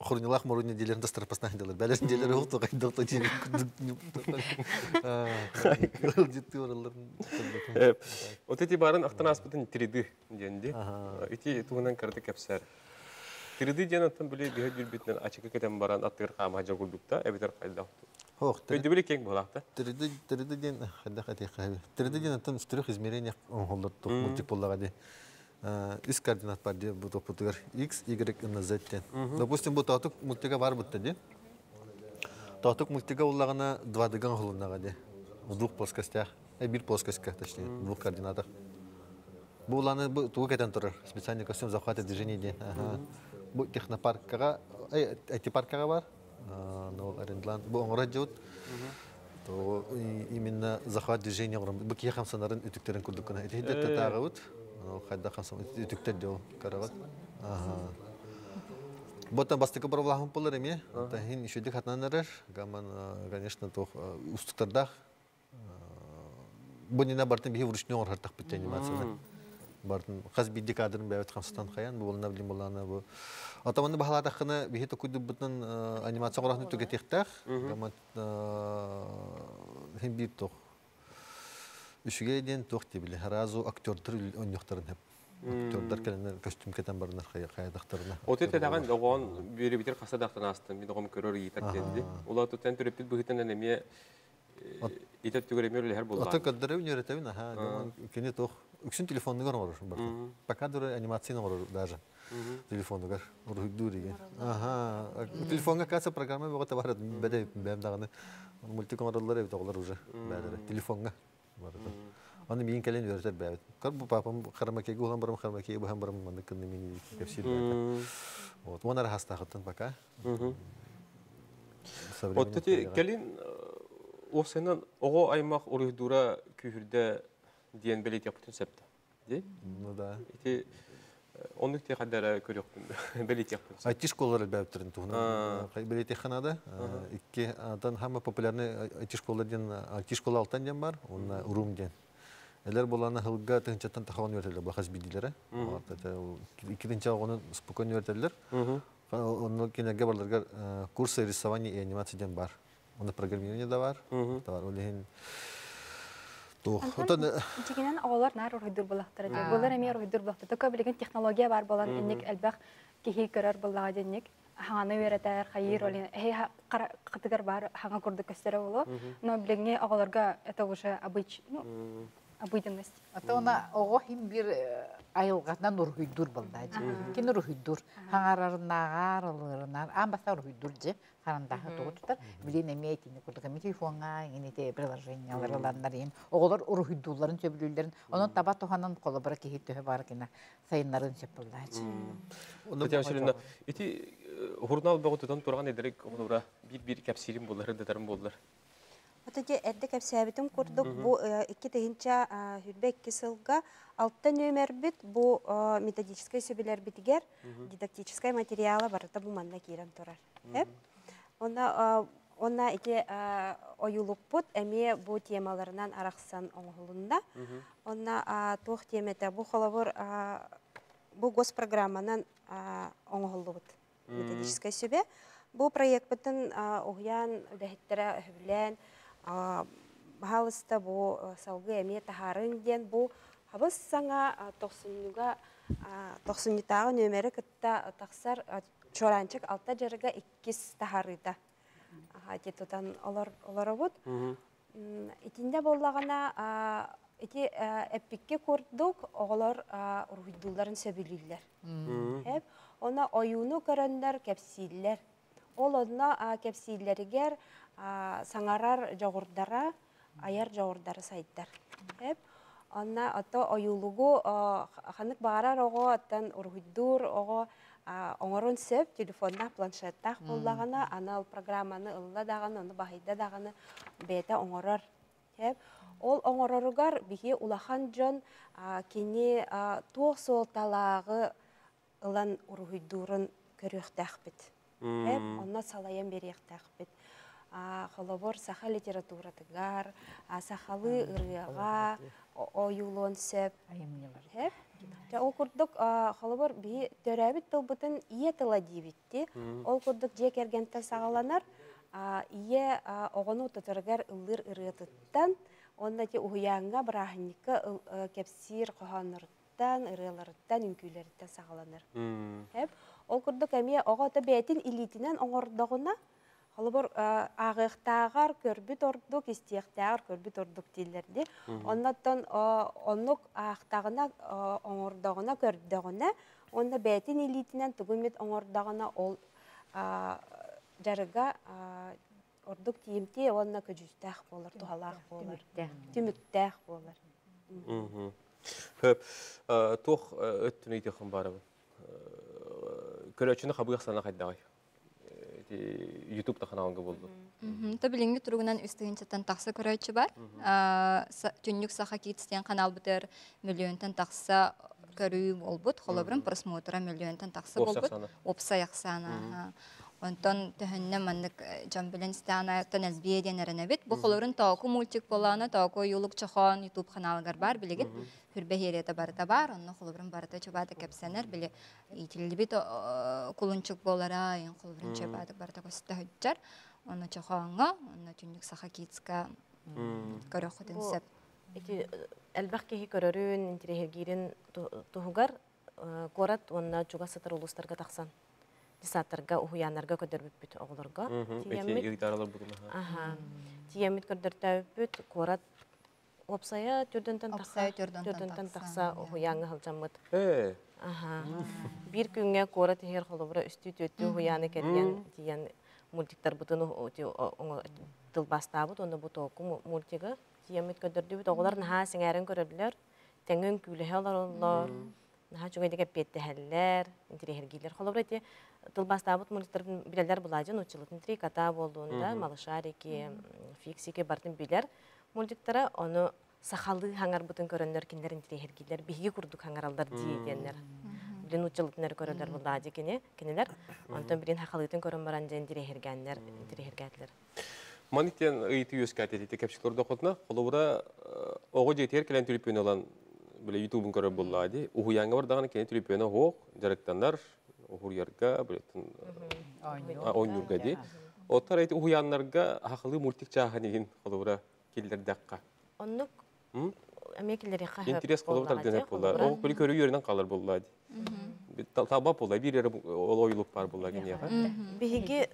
Хорнилах моруни дилерин дастыр пасна дилер. Бәлесин дилер хуту кайда то тири. Житти оралар. Вот эти барын ақтан аспытын тириди денди. Ити туғынан карды кәпсәр. Тириди ден аттан біле бігет жүрбетінен ачықы кетен баран аттығыр қама жа күлдікта, әбетер қайда Хох, Өйді біле кең ден хадда хати хаби. Тириди ден аттан үстүрөх измерение онголлар тук мультик боллага де. Үс координат бар де бу топутугар x, y, n, z тен. Допустим, бу татук мультига бар бутта де. Татук мультига уллагана два дыган холунага де. В двух плоскостях. Э, бир плоскостька, точнее, в двух координатах. Бу уланы бу тугу кетен турар. Специальный костюм захвата движения де. Бу технопаркага, э, эти паркага бар. Нол арендлан. Бу оңора жут. То именно захват движения. Бу кие хамсанарын үтүктерин күрдүк кына. Эти хиддетте тагыбыт. Хайда хамсан үтүктер де ол карабат. Ага. Бота бастыка барлахым болар эме. Та хин ишедик хатнанарар. Гаман, конечно, то устуктардах. Бу нина бартын бихи вручную орхартак бит анимацияны. Бартын хаз бидди кадрын бәвет хаян бу билим бу. Бихи бутын анимация орахны түгетектах. Гаман тох. Үшіге дейін тоқ дебілі. Разу актердер өннөқтарын хеп. Актердер кәлінер костюм кетен барынар қайдақтарына. Таган оған бері бітер қасадақтан астын, мен оғым көрөр етак денді. Ола тұттан түріппіт бұғытын әнеме етет түгіремер өлі әр болған. Ата каддары өнеретәвін, аха, кене тоқ. Үксін телефонны орыр. Пока дұры анимацияны орыр даже. Телефонны гөр. Орыр. Телефонға каса программа бұғыта бар. Бәді. Мультикон оғылар уже. Бәдірі. Телефонға. Оны мен келен үйретер бәбіт. Кар бұл папам қарамакеге олан барам қарамакеге бұхан барам маны кінді мен кепсир бәбіт. Вот, оны рахастақыттын пока. Вот тети келин осынан оғо аймақ орыхдура күйірді диен белет япытын сәпті. Де? Ну да. Ити онлық те қадара көріқпін белет япытын. IT школалар бәбіттерін туғына. Белет яқанада. Икки адан хамы популярны IT школалардан IT школа алтан ден бар, онна урум ден. Элер боланы хылга тынчаттан тахаван вертелер, бахас бидилері. Икидинче оны спокойно вертелер. Оны кенерге барларга курсы рисования и анимации ден бар. Оны программирование да бар. Да бар. Олеген Тух. Чигенен оголар нар урыдыр булактар. Булар эми урыдыр булактар. Төкө билген технология бар болан инник элбах кихи көрөр буллага денник. Хаңаны веретер хайыр олен. Хей кытыгар бар хаңа курды көстере болу. Но билгене оголарга это уже обыч, ну, обыденность. Ата она ого хим бир айылгатан ургуйдур булдажы. Кин ургуйдур. Хаңарарнагар ылырнар. Амбаса ургуйдур же. Харандағы тугутар. Билин эмейтини курдука телефонга ините приложениялар аландар ин. Оголор ургуйдуларын сөбүлүлөрүн. Онун таба туханын колу бара кихит төһө бар кина сайыннарын сөпүлдажы. Татьяна Васильевна, эти журнал бөгөтөдөн турган эдерек онура бир-бир кәпсирим булар, дәдәрем булар. Отаге әдді кәпсәбітім күрдік бұ екі хүрбе екі сылға алтта нөмер біт бұ методической сөбелер бітігер дидактической материалы бар бұл манна кейрен тұрар. Онна Онна ите ойулук бут, әме бу темаларынан арақсан оңғылында. Онна тух темете бу холовор бу госпрограмманан оңғылы бут. Методической сөбе. Бу проект бутын оғян өдәхеттері өбілен, бағалыста бу салғы әме тахарын ден бу Хабыз саңа тоқсынуға тоқсыннитағы нөмері кітта тақсар чоранчык алта жарыга иккис тахарыда. Ати тутан олар бут. Итинде боллагана ити эппикке курдук оголор ургудуларын сөбүлүлөр. Хеп, она оюну көрөндөр кепсиллер. Ол кепсийлеригер а, саңарар жоғырдара, аяр жоғырдары сайттар. Эп, Онна ото оюлугу ханык багарар ого аттан ургуйдур ого а, оңорон сөп телефонна планшеттах боллагана анал программаны ылла даганы оны бахайда даганы бете оңорор. Эп, Ол оңороругар бихи улахан жон а, туох суолталаагы ылан ургуйдурун көрүөхтәхбит. Эп, онна салайан бериэхтәхбит. Холобор саха литературатыгар, сахалы ырыга, оюлон сөп. Ол курдук холобор би төрәбит тылбытын ие тыла дибитти. Ол курдук же кергенте сагаланар, ие а, оғону тутыргар ыллыр ырыатыттан, онда те уһуяңга брахника кепсир коханырыттан, ырыаларыттан, үнкүйлеріттен сагаланар. Эп, ол курдук әмие оғота бәтин илитинен оңордоғуна, Холобор агыктагар көрбүт ордук, истиектагар көрбүт ордук дилерди. Оннаттан оннук ақтағына оңордоғына көрдоғына, онда бәтин илитинен тугумет оңордоғына ол а, жарыга а, ордук тиемти онна көжүстәх болар, тухалах болар. Түмүттәх болар. Хөп, тох өттүн ыйтыхын барабын. Көрөчүнү хабыгсана кайдагай. YouTube таханалга болду. Та туругунан үстүгүнчөтөн такса көрөчү бар. Түннүк саха китстен канал бутер миллионтан такса көрүү болбут. Холобрун просмотра миллионтан такса болбут. Опса яксана. Онтон төһөннө маннык жан билен стана тенезбие денерene бит. Бу холорун тооку мультик болана, юлук чохон YouTube каналгар бар билигит. Хүрбе херете барыта бар, онно холорун барыта чобада кепсенер биле итилди бит кулунчук болара, ин холорун чобада барыта көстө хөджар. Онно чохонго, онно түнүк саха китска. Эти интерегирин туһугар корат онна улустарга. Дисаттарга ухуянарга көдөрбүт оголорго. Тиемит көдөртөбүт корат опсая түрдөнтөн такса. Түрдөнтөн такса ухуяңы. Э. Бир күнгө корат тегер холобра үстү төттү ухуяны келген тиен мультиктар бутын тылбастабыт, оны бут оку мультига. Тиемит көдөрдүбүт оголар наха сиңерин көрөрлөр. Теңген күлөһөлөр оллор. Наха чугайда кеппетте хәлләр, интерегергилер. Тылбастабыт мультиктарын билелер булажын учылытын три кота болуында, малышарики, фиксики бартын билер. Мультиктара оны сахалы хаңар бутын көрөннөр киндер интерегергилер, биһиги курдук хаңаралдар диегеннер. Билен учылытынар көрөлөр булажы кене, кенелер. Онтон билен хакалытын көрөн баран жен интерегергеннер, интерегергәтлер. Маниттен ыйты өскәт эти кепсиклорда хотна, холобра ого жетер келен түлүпөн алан биле ютубун көрө буллады. Ухуянга бар даганы кене түлүпөнө хок, жарыктандар билетин ойнурга ди. Оттар эти ухуяннарга хакылы мультик чаханигин холобра келдер дакка. Оннук ха. Интерес кылып тарденеп булла. Ол бир көрүү йөрүнөн калар буллады. Таба булла, бир бар булла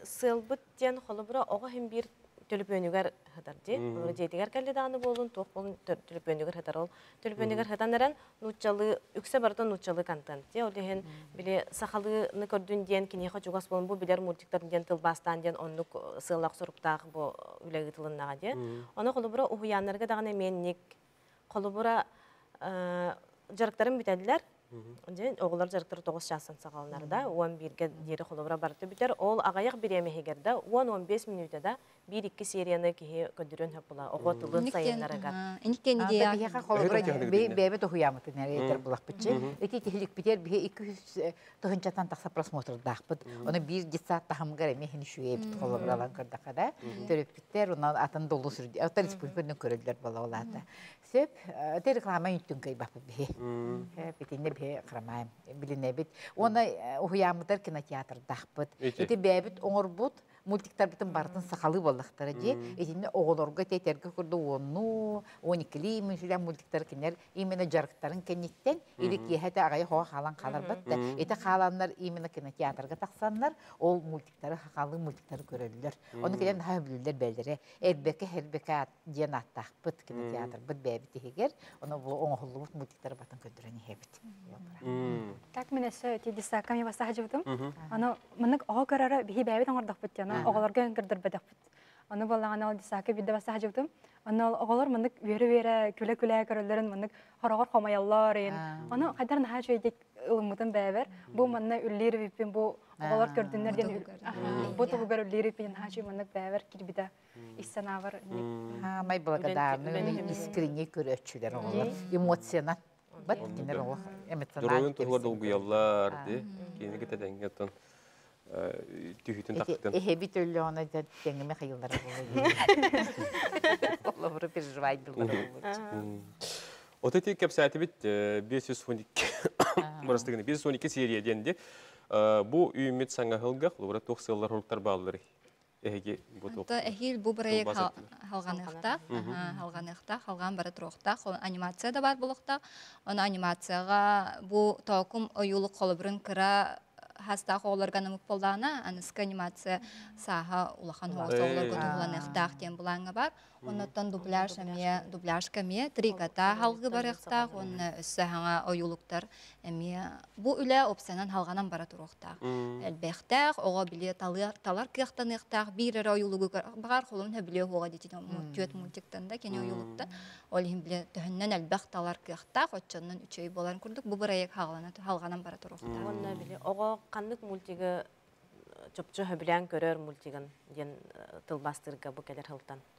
сылбыт тен холобра ого хим бир төлөпөнүгөр хатар ди. Олар жетигер келди даны болун, тох болун төлөпөнүгөр хатар ол. Төлөпөнүгөр хатанаран нучалы, үксе бардан нучалы контент ди. Ол деген биле сахалыны көрдүн ден кини ха жугас болун бу билер мультиктарын ден тылбастан ден оннук сылак суруптак бу үлеги тылыннага ди. Оны холобра ухуяннарга дагы менник холобра жарыктарын бүтәдиләр. Ден оғылар жарықтары тоғыз шасын сағалынарда, 11-ге дері қолыбыра барыты бітер. Ол ағаяқ бір емехегерді 10-15 минутада бір-екі серияны кейі көндірен хөп бұла. Оғы тұлын сайынларығар. Интен идея. Бияха холобра бебе тухуямыты нәрейтер булак битче. Эти тихилик битер бие 200 тохынчатан такса просмотр дахпыт. Оны атын долу бала. Те реклама юттун кай бапы бие. Битинде бие крамайм. Билине бит. Оны ухуямытар кинотеатр дахпыт. Эти бебит оңорбут мультиктар битин бартын сахалы боллактары же этинде оголорго тетерге курду онну он икили мүшүлән мультиктар кинер именно жарыктарын кенниттен или киһәтә агай хоо халан калар батта эте халаннар именно кинотеатрга таксаннар ол мультиктары хакалы мультиктары көрөллөр. Оны келен ха билдер белдере эрбеке хербеке диен аттакпыт кинотеатр бит бәбит тигер оны бу оңохуллубут мультиктар батын Так басаха мынык ого көрөрө бихи. Мгм. Оголорга кырдыр бедак бит. Аны баллаган ал дисака бидде басаха жибдум. Аны ол оголор мынык бере бере күле күле көрөлөрүн мынык хорогор хомаяллар ен. Аны кайдар наха жойдик ылмытын бәбер. Бу манна үллер бу оголор көрдүннөр ден. Бу тугар үллер бәбер. Иссанавар. Ha, may благодарны, искренне көрөчүлөр. Эмоцияна. Бат кинер эмоциональ. Долгуяллар, түйітін тақтын. Эхе бит өлі оны теңіме қайылдар Олар бір переживай білдір. Оты тек кәп сәті бит 512 бұрыстығыны 512 серия денде. Бұ үйімет саңа ғылғақ, лұбыра тоқсылар ғылықтар бағылыр. Әге бұ тоқ. Та эхил бу халганыкта, Мгм. халганыкта, халган бары турукта, ол анимация да бар булукта. Оны анимацияга бу токум оюлук колобрын кыра хаста холорга намык болдана, аныска анимация саха улахан тем булаңа бар. Оннотон дубляж эме, дубляж каме, три ката халгы барыктак, онны өссө хаңа оюлуктар эме. Бу үле опсанан халганан бара турукта. Әлбәхтәх, ога биле талар кыяктаныктак бир ара оюлугу багар холун хөбле хога дити төт мультиктан да кене оюлукта. Ол хим биле төһөннән әлбәх талар кыяктак оччоннан үчөй болан курдук. Бу бирәек хагалана халганан бара турукта. Онна биле ого кандык мультиги чопчу хөбүлән көрөр мультигин ден тылбастырга бу келер хылтан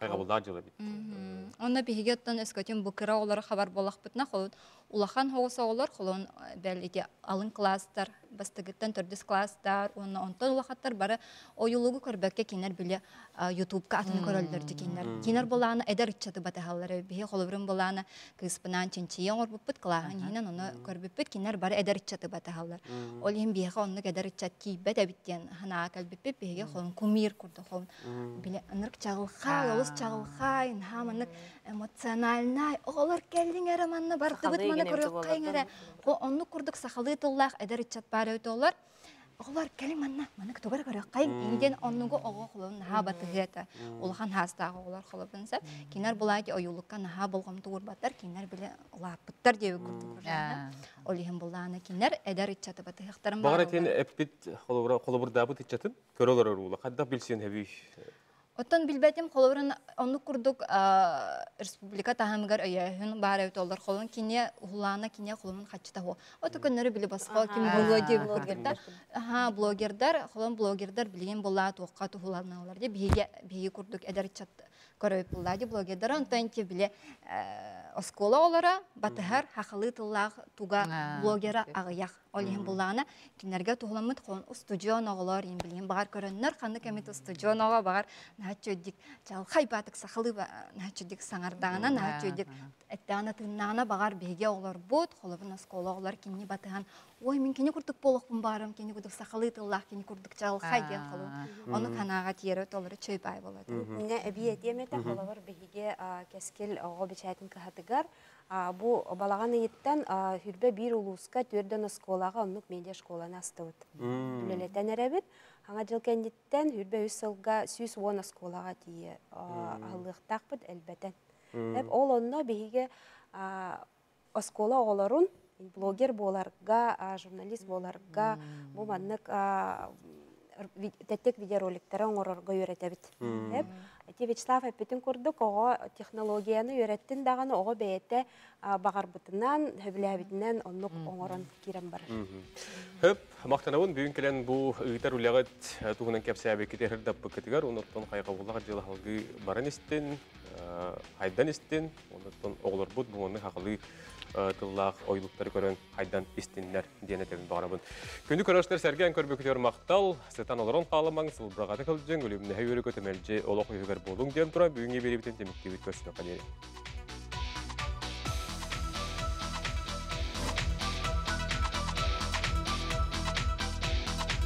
қайға болды жылы бит. Онна бихигеттен эскотин бу кыра олар хабар болак битна холун улахан хоуса олар холун белите алын класстар бастыгыттан төрдүс класстар онна онтон улахаттар бары оюлугу көрбөкке кинер биле ютубка атын көрөлдөр дикинер кинер. Эдер иччаты батахаллары кыспынан чинчиен орбуппут кылахан хинен оны көрбүппүт кинер бары эдер иччаты батахаллар. Ол им бихи онны эдер иччат кийбет эбиттен хана калбиппит бихиге холун кумир курду холун биле ынырк чагылхай олус чагылхай хаманык эмоциональнай оголор келдиңер манны бардыбыт Сахалы егенем көрөк болар, кайңере о онну курдук сахалы тыллах эдер иччат бар өтөлөр. Оғылар кәлі манна, маны күтігір көрек қайын, инден оннуғы оғы құлын наға батығыты, улахан хастағы оғылар құлыбын сәп, кинар бұлайды ойулыққа наға болғам туғыр баттар, кинар біле лапыттар деуі күрді Ол ехін бұланы кинар әдер итчаты батығықтарым Бағар әтен әппет қолыбырда бұт итчатын, көрілер ұруылы. Қадда білсен әбей. Оттон билбетим холорун онну курдук республика тахамыгар өйөһүн баар өтө олар холун кине улаана кине холун хачта хо. Ото көннөрү биле басқа ким блогер блогердар. Аха, блогердар, холун блогердар билген була туққа тухуланалар деп биге биге курдук эдер чат блогердар онтон ки биле оскола олара батыхар хахалы тыллах туга блогера агыяк. Олин буллана кинерге тухуламыт хон студио оголор ин билген багар көрөннөр ханды кемит студио ного багар начодик жалхай батык сахалы начодик саңардагана начодик эттана тыннана багар беге олар бот холобун скола олар кинни батыган ой мен кине курдук болохпун барым кине курдук сахалы тыллах кине курдук жалхай ден холу оны канага тиерет олар чөй бай болот. Мне обие темета холовар беге кескел ого бичатын кахатыгар бу балаган иттен хүрбе бир улуска төрдөн сколага оннук медиа школаны астыбыт. Үлелетен эребит. Аңа жыл кендиттен хүрбе үс сылга сүз вон сколага тие аллыктакпыт элбетен. Эп ол онно беге оскола оголорун блогер боларга, журналист боларга, бу маннык теттек видеороликтары оңорорго үйрөтебит. Эп Эти Вячеслав әппетін көрдік, оға технологияны үйреттін дағаны оға бәйетті бағарбытынан, хөбіләбітінен онлық оңорон кирен бар. Хөп, мақтанауын бүгін келен бұл ұйытар үләғыт туғынан кәпсәбе кетер даппы кетігер, оныттан қайға болаға жылы халғы баран істен, хайдан істен, оныттан оғылар бұд, бұғаны хақылы тыллақ ойлықтары көрін хайдан істенлер денететін бағарабын. Күнді көріштер сәрген көрбі күтер мақтал, сетан оларон қалымаң, сылбырағаты қылжың, өліміне әйөрі көтемелже олық үйігер болуң дем тұра, бүгінге беребітен темекке бит көсіне қадері.